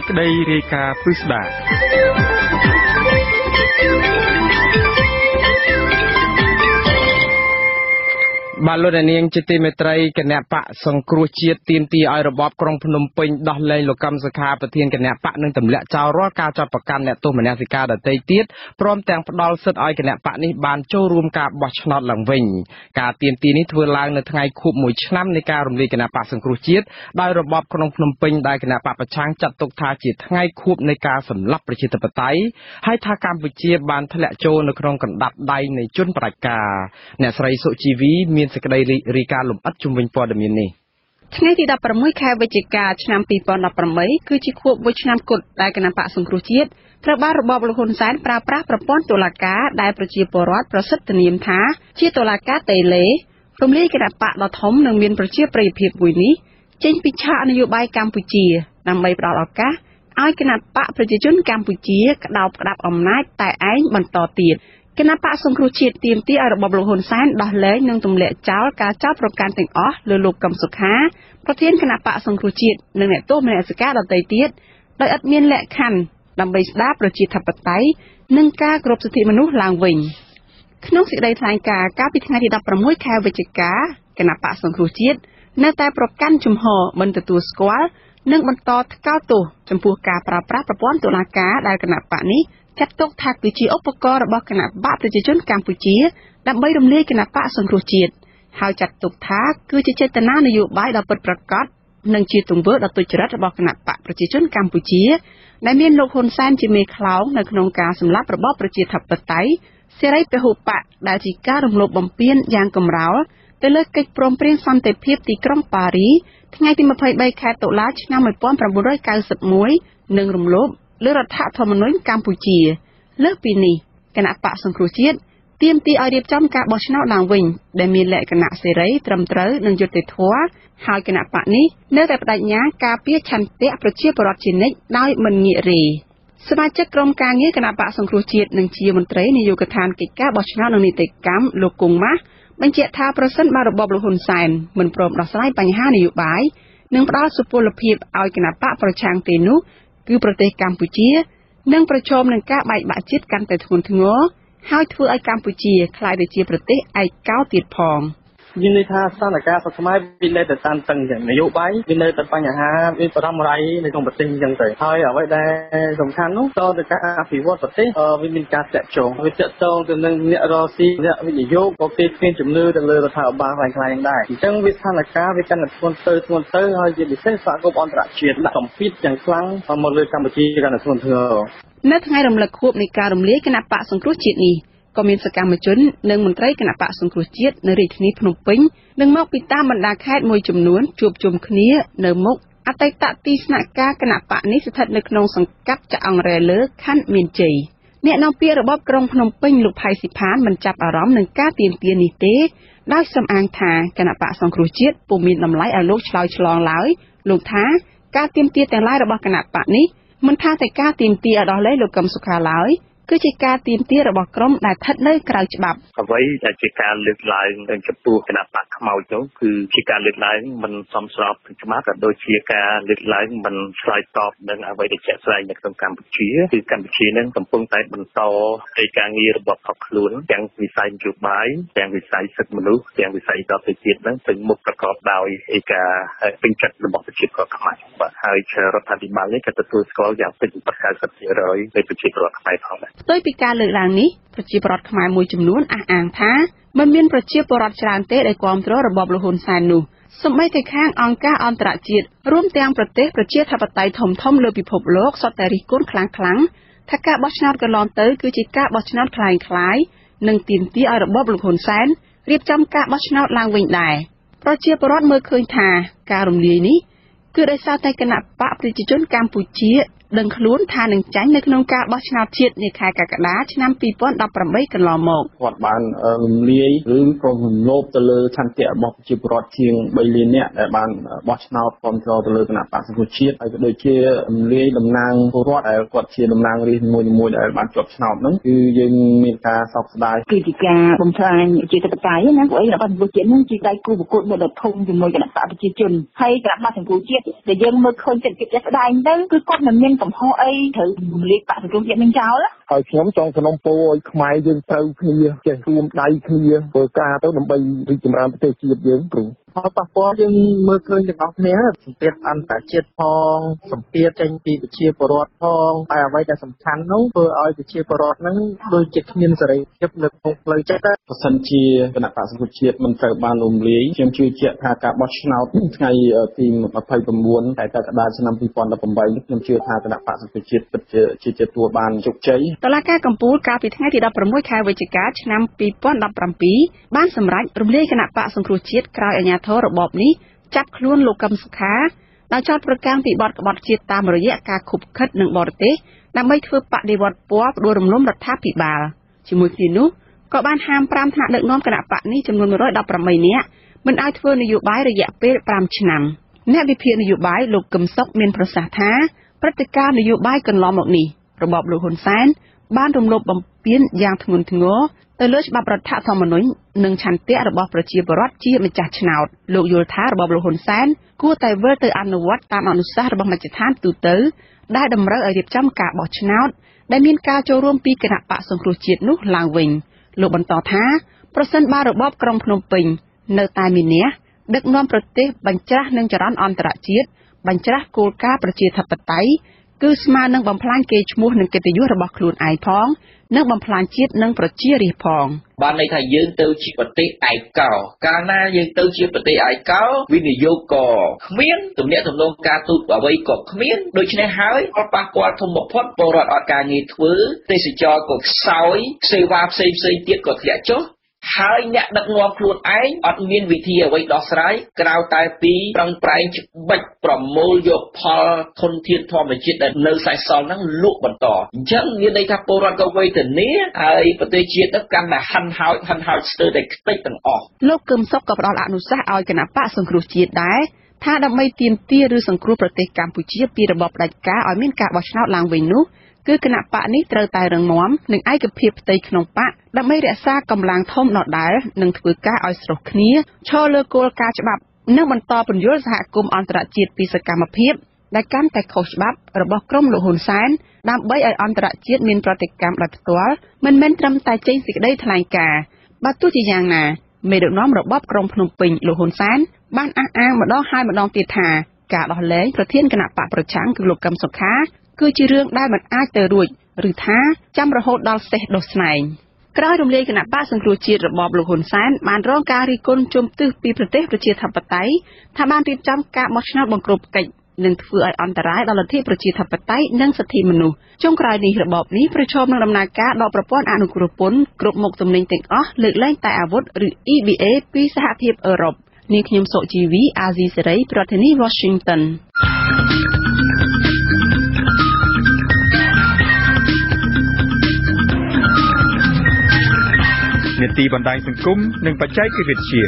ក្តីរាយការណ៍ពិស្ដា បាទលោកនាងជាទីមេត្រីគណៈបកសង្គ្រោះជាតិទាមទារឲ្យរបបក្រុងភ្នំពេញដោះលែងលោកកឹមសុខាប្រធានគណៈបកនិងទម្លាក់ចោលរាល់ការចាប់ប្រកាន់អ្នកទោសមនសិការដទៃទៀតព្រមទាំងផ្ដល់សិទ្ធិឲ្យគណៈបកនេះបានចូលរួមការបោះឆ្នោតឡើងវិញការទាមទារនេះធ្វើឡើងនៅថ្ងៃខួប1ឆ្នាំនៃការរំលាយគណៈបកសង្គ្រោះជាតិដោយរបបក្រុងភ្នំពេញដែលគណៈបកប្រឆាំងចាត់ទុកថាជាថ្ងៃខួបនៃការសម្លាប់ប្រជាធិបតេយ្យហើយថាកម្ពុជាបានធ្លាក់ចូលនៅក្នុងកណ្ដាប់ដៃនៃជនបដិការអ្នកស្រីសុជីវីមានសេចក្តីរីកាលំអិតជំវិញព័ត៌មាននេះថ្ងៃទី16ខែវិច្ឆិកាឆ្នាំ2018គឺជាខួប1ឆ្នាំគត់ដែលគណៈបកសង្គ្រោះជាតិត្រូវបានរបបលហ៊ុនសែនប្រើប្រាស់ប្រព័ន្ធតុលាការដែលប្រជាពលរដ្ឋប្រសិទ្ធនាមថាជាតុលាការតេឡេរំលាយគណៈបកដ៏ធំនិងមានប្រជាប្រិយភាពមួយនេះចេញពីឆាកនយោបាយកម្ពុជាដើម្បីផ្ដល់ឱកាសឲ្យគណៈបកប្រជាជនកម្ពុជាក្តោបក្តាប់អំណាចតែឯងបន្តទៀត គណៈបកសង្គ្រោះជាតិទាមទារឲ្យរបបលហ៊ុនសែនដោះលែងនិងទម្លាក់ចោលការចោទប្រកាន់ទាំងអស់លើលោកកឹមសុខាប្រធានគណៈបកសង្គ្រោះជាតិនិងអ្នកទោសមនសិការដទៃទៀតដោយឥតមានលក្ខខណ្ឌដើម្បីស្ដារប្រជាធិបតេយ្យនិងការគោរពសិទ្ធិមនុស្សឡើងវិញក្នុងសេចក្តីថ្លែងការណ៍កាលពីថ្ងៃទី16ខែវិច្ឆិកាគណៈបកសង្គ្រោះជាតិនៅតែប្រកាន់ជំហរមិនទទួលស្គាល់និងបន្តថ្កោលទោសចំពោះការប្រើប្រាស់ប្រព័ន្ធតុលាការដែលគណៈបកនេះចាត់ទុកថាគឺជាឧបករណ៍របស់គណៈបកប្រជាជនកម្ពុជា ដើម្បីរំលាយគណៈបកសង្គ្រោះជាតិហើយចាត់ទុកថាគឺជាចេតនានយោបាយដ៏ពិតប្រាកដនិងជាទង្វើដ៏ទុច្ចរិតរបស់គណៈបកប្រជាជនកម្ពុជាដែលមានលោកហ៊ុនសែនជាមេខ្លោងនៅក្នុងការសម្លាប់របបប្រជាធិបតេយ្យសេរីពហុបកដែលជាការរំលោភបំពានយ៉ាងកម្រោលទៅលើកិច្ចព្រមព្រៀងសន្តិភាពទីក្រុងប៉ារី ថ្ងៃទី23ខែតុលាឆ្នាំ1991និងរំលោភ លើរដ្ឋធម្មនុញ្ញកម្ពុជា លើសពីនេះគណៈបកសង្គ្រោះជាតិទាមទារឲ្យរៀបចំការបោះឆ្នោតឡើងវិញដែលមានលក្ខណៈសេរីត្រឹមត្រូវនិងយុត្តិធម៌ហើយគណៈបកនេះនៅតែបដិញ្ញាការពារឆន្ទៈប្រជាពលរដ្ឋជានិច្ចដោយមិនងាករេសមាជិកក្រុមការងារគណៈបកសង្គ្រោះជាតិនិងជាមន្ត្រីនាយកដ្ឋានកិច្ចការបោះឆ្នោតនិងនីតិកម្មលោកគង់ម៉ាស់បញ្ជាក់ថាប្រសិនបើរបបលហ៊ុនសែនមិនព្រមដោះស្រាយបញ្ហានយោបាយនិងផ្ដល់សុពលភាពឲ្យគណៈបកប្រឆាំងទេនោះ គឺប្រទេសកម្ពុជានឹងប្រឈមនឹងការបែកបាក់ជាតិកាន់តែធ្ងន់ធ្ងរហើយធ្វើឲ្យកម្ពុជាក្លាយទៅជាប្រទេសឯកោទៀតផង។ មានន័យថាស្ថានភាពសង្គមវានៅតែតានតឹងចឹងនយោបាយវានៅតែបញ្ហាវាបរំរាយនៅក្នុងប្រទេសចឹងទៅហើយអ្វីដែលសំខាន់នោះតទៅការអភិវឌ្ឍប្រទេសវាមានការតាក់ចងវាតាក់ទងទៅនឹងអ្នករស៊ីអ្នកវិនិយោគក៏គេគ្មានជំនឿទៅលើរដ្ឋាភិបាលខ្លាំងៗដែរអញ្ចឹងវាស្ថានភាពវាកាន់តែធ្ងន់ទៅធ្ងន់ទៅហើយជាពិសេសសហគមន៍អន្តរជាតិដាក់សម្ពាធយ៉ាងខ្លាំងមកលើកម្ពុជាកាន់តែធ្ងន់ធ្ងរនៅថ្ងៃរំលឹកខួបនៃការរំលាយគណៈបកសង្គ្រោះជាតិនេះ ក៏មានសកម្មជន និងមន្ត្រីគណៈបកសង្គ្រោះជាតិនៅរាជធានីភ្នំពេញនិងមកពីតាមបណ្ដាខេត្តមួយចំនួនជួបជុំគ្នានៅមុខអតីតទីស្នាក់ការគណៈបកនេះស្ថិតនៅក្នុងសង្កាត់ចាអង្រែលើខណ្ឌមានជ័យអ្នកនាំពាក្យរបបក្រុងភ្នំពេញលោកផៃស៊ីផានមិនចាប់អារម្មណ៍នឹងការទៀមទានេះទេដោយសំអាងថាគណៈបកសង្គ្រោះជាតិពុំមានតម្លៃឲ្យលោកឆ្លើយឆ្លងឡើយលោកថាការទៀមទាទាំងឡាយរបស់គណៈបកនេះមិនថាតែការទៀមទាឲ្យដោះលែងលោកកឹមសុខាឡើយ គឺជាការទៀមទារបស់ក្រុមដែលស្ថិតនៅក្រៅច្បាប់អ្វីដែលជាការលើកឡើងចំពោះគណៈបកខ្មោចនោះគឺជាការលើកឡើងមិនសមស្របនឹងច្បាប់ក៏ដូចជាការលើកឡើងមិនឆ្លើយតបនឹងអ្វីដែលជាក់ស្ដែងនៅក្នុងកម្ពុជាគឺកម្ពុជានឹងកំពុងតែបន្តកិច្ចការងាររបស់របស់ខ្លួនទាំងវិស័យនយោបាយទាំងវិស័យសិទ្ធិមនុស្សទាំងវិស័យដទៃទៀតនឹងទៅមុខប្រកបដោយឯការពេញចិត្តរបស់ប្រជាពលរដ្ឋខ្មែរបាទហើយរដ្ឋាភិបាលនេះក៏ទទួលស្គាល់យ៉ាងពិតប្រាកដ90%នៃប្រជាពលរដ្ឋខ្មែរផងដែរផ្ទុយពីការលើកឡើងនេះប្រជាពលរដ្ឋខ្មែរមួយចំនួនអះអាងថាមិនមានប្រជាពលរដ្ឋច្រើនទេដែលគាំទ្ររបបលហ៊ុនសែននោះសម្បីតែខាងអង្គការអន្តរជាតិរួមទាំងប្រទេសប្រជាធិបតេយ្យធំៗលើពិភពលោកសុទ្ធតែរិះគន់ខ្លាំងៗថាការបោះឆ្នោតកន្លងទៅគឺជាការបោះឆ្នោតคล้ายៗនិងទាមទារឲ្យរបបលោកហ៊ុនសែនរៀបចំការបោះឆ្នោតឡើងវិញដែរប្រជាពលរដ្ឋមើលឃើញថាការរំលាយនេះគឺដោយសារតែគណៈបកប្រជាជនកម្ពុជា ដឹងខ្លួនថានឹងចាញ់នៅក្នុងការបោះឆ្នោតជាតិនាខែកក្កដាឆ្នាំ2018កន្លងមកគាត់បានរំលាយឬក៏រំលោភទៅលើឆន្ទៈរបស់ប្រជាពលរដ្ឋជាង3លាននាក់ដែលបានបោះឆ្នោតគ្រប់គ្រងទៅលើគណៈបកសង្គ្រោះជាតិហើយក៏ដូចជារំលាយតំណាងពលរដ្ឋដែលគាត់ជាតំណាងរាស្ត្រមួយមួយដែលបានជាប់ឆ្នោតហ្នឹងគឺយើងមានការសោកស្ដាយគឺជាការបំផ្លាញជាតបតៃណាព្រោះគណៈបកសង្គ្រោះជាតិហ្នឹងជាដៃគូប្រកួតមួយដ៏ធំជាមួយគណៈបកប្រជាជនហើយគណៈបកសង្គ្រោះជាតិដែលយើងមើលឃើញចិត្តជាក់ស្ដែងទៅគឺគាត់មិនមានកំហុសអីត្រូវរំលាយបកសង្គ្រោះជាតិនឹងចោល ហើយខ្ញុំចង់សំណូមពរឲ្យខ្មែរយើងត្រូវគ្នាចេះរួមដៃគ្នាធ្វើការទៅដើម្បីរីកចម្រើនប្រទេសជាតិយើងគ្រូផលប៉ះពាល់យើងមើលឃើញទាំងអស់គ្នាសម្ពាធអន្តរជាតិផងសម្ពាធចេញពីប្រជាពលរដ្ឋផងតែអ្វីដែលសំខាន់នោះធ្វើឲ្យប្រជាពលរដ្ឋហ្នឹងដូចជាគ្មានសេរីភាពនៅក្នុងផ្លូវចិត្តប្រសិនជាគណៈបក្សសង្គ្រោះជាតិមិនត្រូវបានរំលាយខ្ញុំជឿជាក់ថាការបោះឆ្នោតថ្ងៃទី29ខែកក្កដាឆ្នាំ2018នេះខ្ញុំជឿថាគណៈបក្សសង្គ្រោះជាតិពិតជាជាទទួលបានជោគជ័យតឡាការកម្ពុជាកាលពីថ្ងៃទី16ខែវិច្ឆិកាឆ្នាំ2017បានសម្រេចរំលាយគណៈបក្សសង្គ្រោះជាតិក្រោយអាជ្ញាធររបបនេះចាប់ខ្លួនលោកកឹមសុខាដោយចោទប្រកាន់ពីបទក្បត់ជាតិតាមរយៈការខុបខិតនឹងបរទេសដើម្បីធ្វើបដិវត្តពណ៌ផ្ដួលរំលំរដ្ឋាភិបាលជាមួយគ្នានោះក៏បានហាម5ថ្នាក់ដឹកនាំគណៈបកនេះចំនួន118នាក់មិនឲ្យធ្វើនយោបាយរយៈពេល5ឆ្នាំអ្នកវិភាគនយោបាយលោកកឹមសុខមានប្រសាសន៍ថាព្រឹត្តិការណ៍នយោបាយកន្លងមកនេះរបបលោកហ៊ុនសែន បានរំលោភបំពានយ៉ាងធ្ងន់ធ្ងរទៅលើច្បាប់រដ្ឋធម្មនុញ្ញនិងឆន្ទៈរបស់ប្រជាពលរដ្ឋជាម្ចាស់ឆ្នោតលោកយល់ថារបបលោកហ៊ុនសែនគួរតែវិលទៅអនុវត្តតាមអនុសាសន៍របស់មជ្ឈដ្ឋានទូទៅដែលតម្រូវឲ្យរៀបចំការបោះឆ្នោតដែលមានការចូលរួមពីគណៈបកសង្គ្រោះជាតិនោះឡើងវិញលោកបន្តថាប្រសិនបើរបបក្រុងភ្នំពេញនៅតែមានអ្នកដឹកនាំប្រទេសបញ្ច្រាស់នឹងចរន្តអន្តរជាតិបញ្ច្រាស់គោលការណ៍ប្រជាធិបតេយ្យ គឺស្មើនឹងបំផ្លាញកេរ្តិ៍ឈ្មោះនិងកិត្តិយសរបស់ខ្លួនឯងផងនិងបំផ្លាញជាតិនិងប្រជារាស្ត្រផងបានន័យថាយើងទៅជាប្រទេសឯកោ កាលណាយើងទៅជាប្រទេសឯកោវិនិយោគក៏គ្មានទំនាក់ទំនងការទូតអ្វីក៏គ្មានដូច្នេះហើយផលប៉ះពាល់ធំបំផុតពលរដ្ឋអត់ការងារធ្វើទេសចរក៏ខ្សោយសេវាផ្សេងផ្សេងទៀតក៏ធ្លាក់ចុះ ហើយអ្នកដឹកនាំខ្លួនឯងអត់មានវិធីអ្វីដោះស្រាយក្រៅតែពីប្រឹងប្រែងច្បិចប្រមូលយកផលធនធានធម្មជាតិដែលនៅសេសសល់ហ្នឹងលក់បន្តអញ្ចឹងមានន័យថាពលរដ្ឋក៏វេទនាហើយប្រទេសជាតិទៅកាន់តែហិនហោចហិនហោចស្ទើរតែខ្ទេចទាំងអស់លោកកឹមសុខក៏ផ្ដល់អនុសាសន៍ឲ្យគណៈបកសង្គ្រោះជាតិដែរថាដើម្បីទាមទារឬសង្គ្រោះប្រទេសកម្ពុជាពីរបបផ្ដាច់ការឲ្យមានការបោះឆ្នោតឡើងវិញនោះគឺគណៈបកនេះត្រូវតែរឹងមាំនិងឯកភាពផ្ទៃក្នុងបក ដើម្បីរក្សាកម្លាំងធំដដែលនិងធ្វើការឲ្យស្រុះគ្នាឈរលើគោលការណ៍ច្បាប់និងបន្តពន្យល់សហគមន៍អន្តរជាតិពីសកម្មភាពដែលកាន់តែខុសច្បាប់របស់ក្រុមលោកហ៊ុនសែនដើម្បីឲ្យអន្តរជាតិមានប្រតិកម្មដោយផ្ទាល់មិនមែនត្រឹមតែចេញសេចក្តីថ្លែងការណ៍បើទោះជាយ៉ាងណាមេដឹកនាំរបបក្រុងភ្នំពេញលោកហ៊ុនសែនបានអះអាងម្ដងហើយម្ដងទៀតថាការដោះលែងប្រធានគណៈបកប្រឆាំងគឺលោកកឹមសុខាគឺជារឿងដែលមិនអាចទៅរួចឬថាចាំរហូតដល់សេះដោះស្នែង ក្រោយរំលាយគណៈបកសង្គ្រោះជាតិរបបលោកហ៊ុនសែនបានរងការរិះគន់ជំទឹសពីប្រទេសប្រជាធិបតេយ្យថាបានរៀបចំការបោះឆ្នោតបង្ក្រប់កិច្ចនឹងធ្វើឲ្យអន្តរាយដល់លទ្ធិប្រជាធិបតេយ្យនិងសិទ្ធិមនុស្សចុងក្រោយនេះរបបនេះប្រឈមនឹងដំណើរការដកប្រព័ន្ធអនុគ្រោះពន្ធគ្រប់មុខទំនិញទាំងអស់លើកលែងតែអាវុធឬ EBA ពីសហភាពអឺរ៉ុបនាងខ្ញុំសុជីវីអាស៊ីសេរីប្រធានាធិបតី Washington នេតិបណ្ដាញសង្គមនិងបច្ចេកវិទ្យា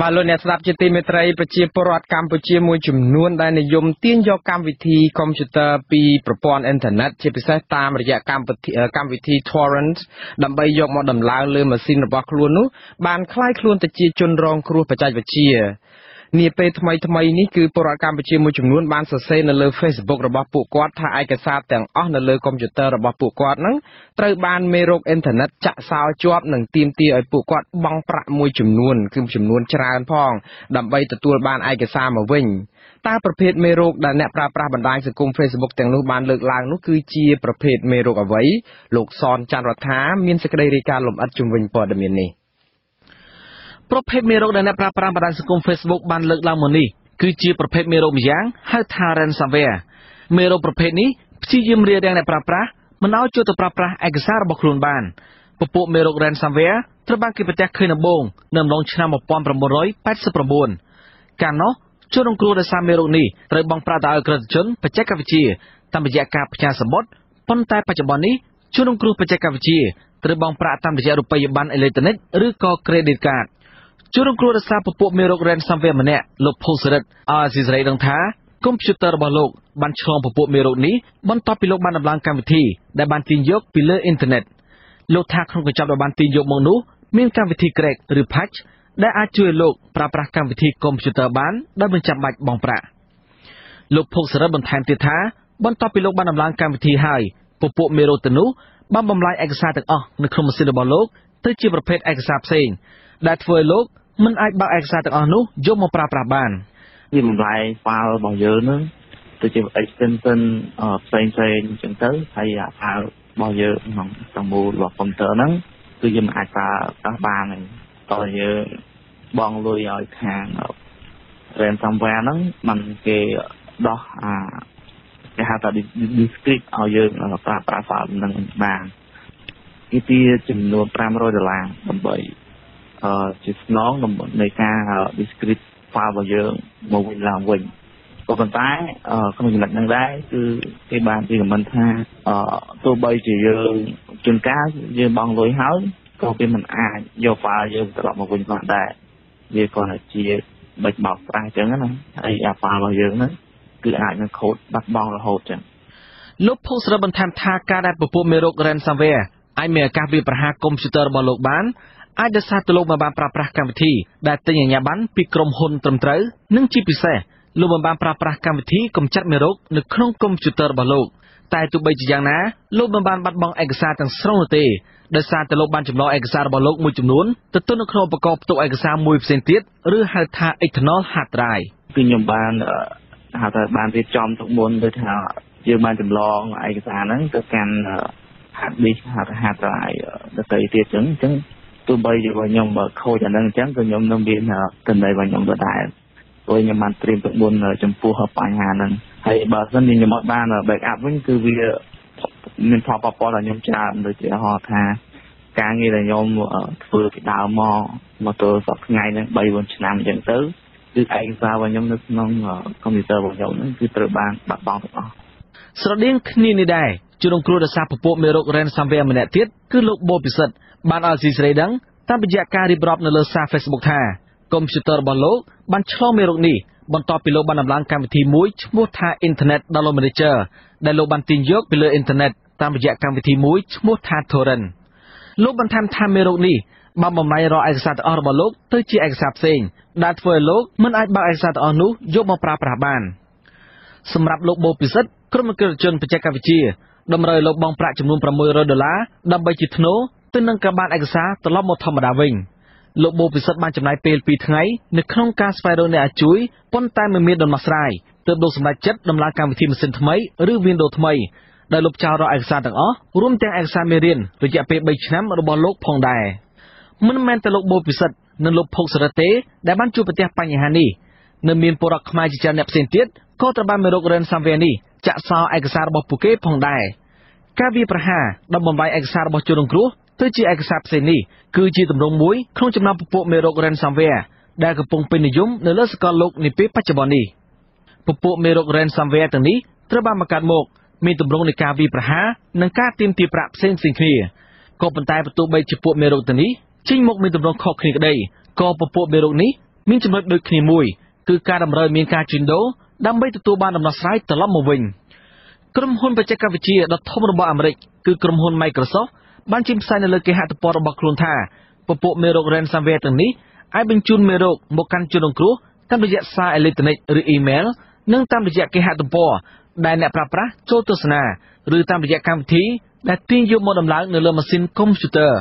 បាទលោកអ្នកស្ដាប់ជាទីមេត្រីប្រជាពលរដ្ឋកម្ពុជាមួយចំនួនដែលនិយមទាញយកកម្មវិធីកុំព្យូទ័រពីប្រព័ន្ធអ៊ីនធឺណិតជាពិសេសតាមរយៈកម្មវិធីកម្មវិធី torrent ដើម្បីយកមកដំឡើងលើម៉ាស៊ីនរបស់ខ្លួននោះបានคล้ายខ្លួនទៅជាជនរងគ្រោះបច្ចេកវិទ្យា នាពេលថ្មីថ្មីនេះគឺពលរដ្ឋកម្ពុជាមួយចំនួនបានសរសេរនៅលើ Facebook របស់ពួកគាត់ថាឯកសារទាំងអស់នៅលើកុំព្យូទ័ររបស់ពួកគាត់ហ្នឹងត្រូវបានមេរោគអ៊ីនធឺណិតចាក់សោជាប់និងទាមទារឲ្យពួកគាត់បង់ប្រាក់មួយចំនួនគឺចំនួនច្រើនផងដើម្បីទទួលបានឯកសារមកវិញតើប្រភេទមេរោគដែលអ្នកប្រើប្រាស់បណ្ដាញសង្គម Facebook ទាំងនោះបានលើកឡើងនោះគឺជាប្រភេទមេរោគអ្វីលោកសនច័ន្ទរដ្ឋាមានសេចក្តីរាយការណ៍លម្អិតជំវិញព័ត៌មាននេះ ប្រភេទមេរោគដែលអ្នកប្រើប្រាស់បណ្ដាញសង្គម Facebook បានលើកឡើងមកនេះគឺជាប្រភេទមេរោគម្យ៉ាងហៅថា ransomware មេរោគប្រភេទនេះព្យាយាមរារាំងអ្នកប្រើប្រាស់មិនឲ្យចូលទៅប្រើប្រាស់ឯកសាររបស់ខ្លួនបានពពួកមេរោគ ransomware ត្រូវបានគេប្រទះឃើញដំបូងនៅអំឡុងឆ្នាំ1989កាលនោះជនរងគ្រោះដោយសារមេរោគនេះត្រូវបង់ប្រាក់ទៅឲ្យក្រឹតជនបច្ចេកវិទ្យាតាមរយៈការផ្ញើសំបុត្រប៉ុន្តែបច្ចុប្បន្ននេះជនរងគ្រោះបច្ចេកវិទ្យាត្រូវបង់ប្រាក់តាមរយៈរូបិយប័ណ្ណអេឡិចត្រូនិកឬក៏ credit card ជនរងគ្រោះដោយសារពពួកមេរោគ ransomware ម្នាក់លោកភូសិរិទ្ធអស៊ីសេរីដឹងថាកុំព្យូទ័ររបស់លោកបានឆ្លងពពួកមេរោគនេះបន្ទាប់ពីលោកបានដំឡើងកម្មវិធីដែលបានទាញយកពីលើអ៊ីនធឺណិតលោកថាក្នុងកញ្ចប់ដែលបានទាញយកមកនោះមានកម្មវិធី crack ឬ patch ដែលអាចជួយលោកប្រើប្រាស់កម្មវិធីកុំព្យូទ័របានដោយមិនចាំបាច់បង់ប្រាក់លោកភុកសរិទ្ធបន្ថែមទៀតថាបន្ទាប់ពីលោកបានដំឡើងកម្មវិធីហើយពពួកមេរោគទៅនោះបានបំលាយឯកសារទាំងអស់នៅក្នុងម៉ាស៊ីនរបស់លោកទៅជាប្រភេទឯកសារផ្សេងដែលធ្វើឲ្យលោក មិនអាចបើកឯកសារទាំងអស់នោះយកមកប្រើប្រាស់បានវាបំលាយ file របស់យើងនឹងទៅជា extension ផ្សេងផ្សេងអញ្ចឹងទៅហើយអា file របស់យើងក្នុងទាំងមូលរបស់ computer ហ្នឹងគឺយើងមិនអាចប្រើប្រាស់បានទេតើយើងបងលុយឲ្យខាង ransomware ហ្នឹងมันគេដោះអាគេហៅថា discrete ឲ្យយើងប្រើប្រាស់ file ហ្នឹងបានគេទាចំនួន500ដុល្លារដើម្បីអឺ ជាស្នងនៃការ discrete file របស់យើងមកវិញឡើងវិញក៏ប៉ុន្តែក្នុងចំណុចហ្នឹងដែរគឺគេបានជាខមមិនថាអឺទោះបីជាយើងជួនកាលយើងបង់លុយហើយក៏គេមិនអាចយក file យើងត្រឡប់មកវិញបានដែរវាគ្រាន់តែជាបិចបោកប្រាស់អញ្ចឹងណាហើយអា file របស់យើងហ្នឹងគឺអាចនឹងខូចបាត់បង់រហូតអញ្ចឹងលោកភុសរបន្ថែមថាការដែលពពួកមេរោគ ransomware អាចមានឱកាសវាប្រហារកុំព្យូទ័ររបស់លោកបាន អាចដោយសារទៅលោកមិនបានប្រើប្រាស់កម្មវិធីដែលទិញអាជ្ញាប័ណ្ណពីក្រុមហ៊ុនត្រឹមត្រូវនិងជាពិសេសលោកមិនបានប្រើប្រាស់កម្មវិធីកម្ចាត់មេរោគនៅក្នុងកុំព្យូទ័ររបស់លោកតែទោះបីជាយ៉ាងណាលោកមិនបានបាត់បង់ឯកសារទាំងស្រុងនោះទេដោយសារតែលោកបានចម្លងឯកសាររបស់លោកមួយចំនួនទៅទុននៅក្នុងឧបករណ៍ផ្ទុកឯកសារមួយផ្សេងទៀតឬហៅថា external hard drive គឺខ្ញុំបានហៅថាបានរៀបចំទុកមុនទៅថាយើងបានចម្លងឯកសារហ្នឹងទៅកាន់ hard disk hard drive ដទៃទៀតអញ្ចឹងអញ្ចឹង ទោះបីជាខ្ញុំខូចអាហ្នឹងអញ្ចឹងក៏ខ្ញុំនៅមានតម្លៃរបស់ខ្ញុំដដែលព្រោះខ្ញុំបានត្រៀមទុកមុនចំពោះបញ្ហាហ្នឹងហើយបើសិនជាខ្ញុំអត់បាន back up វិញគឺវាមានផលប៉ះពាល់ដល់ខ្ញុំច្រើនដូចជាហៅថាការងារដែលខ្ញុំធ្វើពីដើមមកមកទល់សប្តាហ៍ថ្ងៃហ្នឹង3 4ឆ្នាំអញ្ចឹងទៅគឺឯកសាររបស់ខ្ញុំនៅក្នុងកុំព្យូទ័ររបស់ខ្ញុំហ្នឹងគឺត្រូវបានបាត់បង់ទាំងអស់ស្រដៀងគ្នានេះដែរជនរងគ្រោះដោយសារពពួកមេរោគ ransomware ម្នាក់ទៀតគឺលោកបូពិសិដ្ឋ បានអល់ស៊ីស្រីដឹងតាមរយៈការរៀបរាប់នៅលើសារ Facebook ថាកុំព្យូទ័ររបស់លោកបានឆ្លងមេរោគនេះបន្ទាប់ពីលោកបានដំឡើងកម្មវិធីមួយឈ្មោះថា Internet Download Manager ដែលលោកបានទាញយកពីលើអ៊ីនធឺណិតតាមរយៈកម្មវិធីមួយឈ្មោះថា Torrent លោកបន្ថែមថាមេរោគនេះបានបំលែងរាល់ឯកសារទាំងអស់របស់លោកទៅជាឯកសារផ្សេងដែលធ្វើឲ្យលោកមិនអាចបើកឯកសារទាំងអស់នោះយកមកប្រើប្រាស់បានសម្រាប់លោកបូពិសិដ្ឋក្រុមអក្រិតជនបច្ចេកវិទ្យាតម្រូវលោកបង់ប្រាក់ចំនួន600ដុល្លារដើម្បីជាធ្នូ ទៅនឹងការបានឯកសារត្រឡប់មកធម្មតាវិញលោកបូពិសិដ្ឋបានចំណាយពេល2ថ្ងៃនៅក្នុងការស្វែងរកអ្នកអាចជួយប៉ុន្តែមិនមានដំណោះស្រាយទើបលោកសម្រេចចិត្តដំឡើងកម្មវិធីម៉ាស៊ីនថ្មីឬ Windows ថ្មីដែលលុបចោលរាល់ឯកសារទាំងអស់រួមទាំងឯកសារមេរៀនរយៈពេល3ឆ្នាំរបស់លោកផងដែរមិនមែនតែលោកបូពិសិដ្ឋនិងលោកភុកសរទេដែលបានជួបប្រទះបញ្ហានេះនៅមានពលរដ្ឋខ្មែរជាច្រើនអ្នកផ្សេងទៀតក៏ត្រូវបានមេរោគ ransomware នេះចាក់សោឯកសាររបស់ពួកគេផងដែរការវាប្រហារដោយបំបីឯកសាររបស់ជនរងគ្រោះ ទៅជាឯកសារផ្សេងនេះគឺជាទម្រង់មួយក្នុងចំណោមពពួកមេរោគ ransomware ដែលកំពុងពេញនិយមនៅលើសកលលោកនាពេលបច្ចុប្បន្ននេះពពួកមេរោគ ransomware ទាំងនេះត្រូវបានបង្កើតមកមានទម្រង់នៃការវាយប្រហារនិងការទាមទារប្រាក់ផ្សេងៗគ្នាក៏ប៉ុន្តែបើទោះបីជាពួកមេរោគទាំងនេះចេញមកមានទម្រង់ខុសគ្នាក្តីក៏ពពួកមេរោគនេះមានចំណុចដូចគ្នាមួយគឺការតម្រូវមានការជួញដូរដើម្បីទទួលបានដំណោះស្រាយត្រឡប់មកវិញក្រុមហ៊ុនបច្ចេកវិទ្យាដ៏ធំរបស់អាមេរិកគឺក្រុមហ៊ុន Microsoft បានចេញផ្សាយនៅលើគេហទំព័ររបស់ខ្លួនថាពពួកមេរោគ ransomware ទាំងនេះអាចបញ្ជូនមេរោគមកកាន់ជនរងគ្រោះតាមរយៈសារអេឡិចត្រូនិកឬអ៊ីមែលនិងតាមរយៈគេហទំព័រដែលអ្នកប្រើប្រាស់ចូលទស្សនាឬតាមរយៈកម្មវិធីដែលទាញយកមកដំឡើងនៅលើម៉ាស៊ីនកុំព្យូទ័រ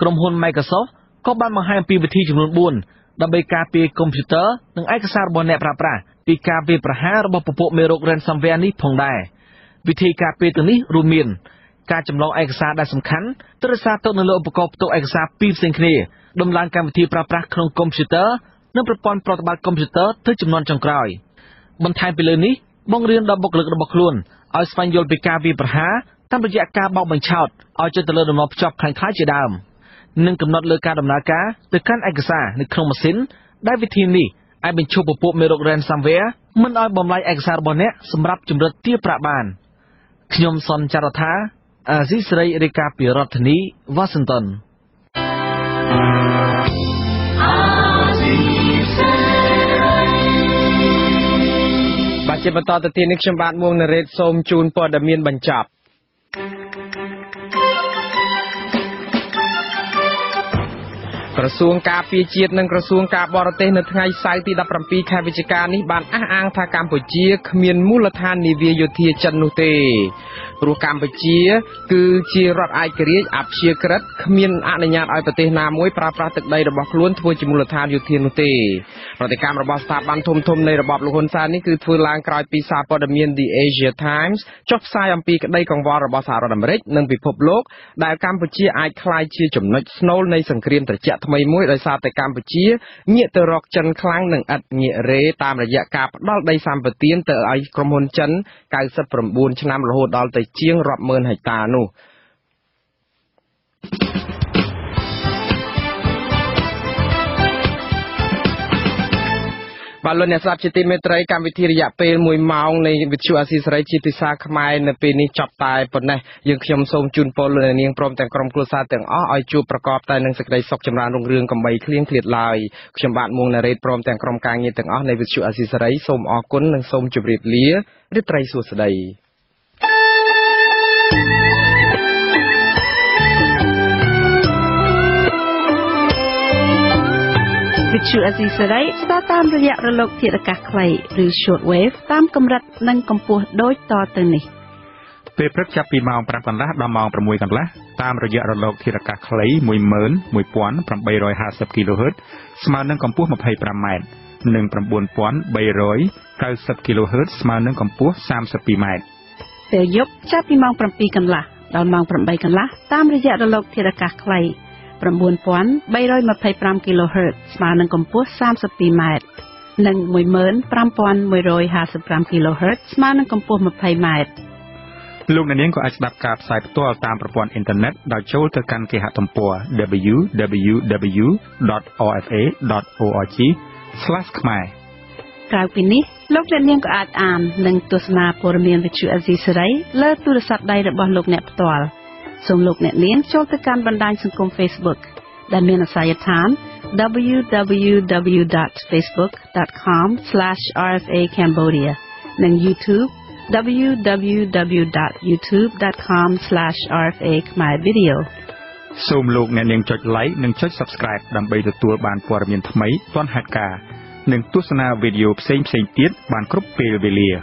ក្រុមហ៊ុន Microsoft ក៏បានបង្ហាញអំពីវិធីចំនួន4ដើម្បីការពារកុំព្យូទ័រនិងឯកសាររបស់អ្នកប្រើប្រាស់ពីការវាយប្រហាររបស់ពពួកមេរោគ ransomware នេះផងដែរវិធីការពារទាំងនេះរួមមាន ការចម្លងឯកសារដែលសំខាន់ត្រូវសារទុកនៅលើឧបករណ៍ផ្ទុកឯកសារពីរផ្សេងគ្នាដំឡើងកម្មវិធីប្រើប្រាស់ក្នុងកុំព្យូទ័រនិងប្រព័ន្ធប្រតិបត្តិកុំព្យូទ័រទៅចំនួនចុងក្រោយបន្ថែមពីលើនេះបង្រៀនដល់បុគ្គលិករបស់ខ្លួនឲ្យស្វែងយល់ពីការវាយប្រហារតាមរយៈការបោកបញ្ឆោតឲ្យចិត្តទៅលើដំណោភ្ជាប់ខ្លាំងខ្លាយជាដើមនិងកំណត់លើការដំណើរការទៅកាន់ឯកសារនៅក្នុងម៉ាស៊ីនដែលវិធីនេះអាចបញ្ឈប់ពពួកមេរោគ ransomware មិនឲ្យបំលែងឯកសាររបស់អ្នកសម្រាប់ជំរិតទារប្រាក់បានខ្ញុំសនចាររថា អាស៊ីសេរីរាយការណ៍ពីរដ្ឋធានី Washington បាទជាបន្តទៅទៀតនេះខ្ញុំបាទមួងណារ៉េតសូមជូនព័ត៌មានបញ្ចប់ ក្រសួងការពារជាតិនិងក្រសួងការបរទេសនៅថ្ងៃសៅរ៍ទី17ខែវិច្ឆិកានេះបានអះអាងថាកម្ពុជាគ្មានមូលដ្ឋាននាវាយោធាចិននោះទេព្រោះកម្ពុជា គឺជារដ្ឋឯករាជ្យអព្យាក្រឹតគ្មានអនុញ្ញាតឲ្យប្រទេសណាមួយប្រើប្រាស់ទឹកដីរបស់ខ្លួនធ្វើជាមូលដ្ឋានយោធានោះទេប្រតិកម្មរបស់ស្ថាប័នធំធំនៃរបបលោកហ៊ុនសែននេះគឺធ្វើឡើងក្រោយពីសារព័ត៌មាន The Asia Times ចុះផ្សាយអំពីក្តីកង្វល់របស់សហរដ្ឋអាមេរិកនិងពិភពលោកដែលកម្ពុជាអាចក្លាយជាចំណុចស្នូលនៃសង្គ្រាមត្រជាក់ថ្មីមួយដោយសារតែកម្ពុជាងាកទៅរកចិនខ្លាំងនិងឥតងាករេតាមរយៈការផ្ដាល់ដីសម្បត្តិទៅឲ្យក្រុមហ៊ុនចិន99ឆ្នាំរហូតដល់ទៅជាងរាប់ម៉ឺនហិកតានោះ បាទលោកអ្នកស្ដាប់ជាទីមេត្រីកម្មវិធីរយៈពេល1ម៉ោងនៃវិទ្យុអាស៊ីសេរីជាភាសាខ្មែរនៅពេលនេះចប់តែប៉ុណ្ណេះយើងខ្ញុំសូមជូនពរលោកអ្នកនាងព្រមទាំងក្រុមគ្រួសារទាំងអស់ឲ្យជួបប្រកបតែនឹងសេចក្តីសុខចម្រើនរុងរឿងកំបីគ្លៀងគ្លាតឡើយខ្ញុំបាទមួងណារ៉េតព្រមទាំងក្រុមការងារទាំងអស់នៃវិទ្យុអាស៊ីសេរីសូមអរគុណនិងសូមជម្រាបលារីត្រីសួស្តី វិទ្យុអេស៊ីសរ៉ៃស្ដាប់តាមរយៈរលកធាតុអាកាសខ្លីឬ short wave តាមកម្រិតនិងកម្ពស់ដូចតទៅនេះពេលព្រឹកចាប់ពីម៉ោង5កន្លះដល់ម៉ោង6កន្លះតាមរយៈរលកធាតុអាកាសខ្លី11850 kHz ស្មើនឹងកម្ពស់ 25m និង9390 kHz ស្មើនឹងកម្ពស់ 32m ពេលយប់ចាប់ពីម៉ោង7កន្លះដល់ម៉ោង8កន្លះតាមរយៈរលកធាតុអាកាសខ្លី 9325 kHz ស្មើនឹងកម្ពស់ 32m និង15155 kHz ស្មើនឹងកម្ពស់ 20m លោកអ្នកនាងក៏អាចស្ដាប់ការផ្សាយផ្ទាល់តាមប្រព័ន្ធអ៊ីនធឺណិតដោយចូលទៅកាន់គេហទំព័រ www.rfa.org/ ខ្មែរក្រៅពីនេះលោកអ្នកនាងក៏អាចអាននិងទស្សនាព័ត៌មានវិទ្យុអេស៊ីសេរីលើទូរស័ព្ទដៃរបស់លោកអ្នកផ្ទាល់ សូមលោកអ្នកនាងចូលទៅកាន់បណ្ដាញសង្គម Facebook ដែលមានអាសយដ្ឋាន www.facebook.com/rfa.cambodia និង YouTube www.youtube.com/rfa ខ្មែរ video សូមលោកអ្នកនាងចុច like និងចុច subscribe ដើម្បីទទួលបានព័ត៌មានថ្មីទាន់ហេតុការណ៍និងទស្សនាវីដេអូផ្សេងៗទៀតបានគ្រប់ពេលវេលា។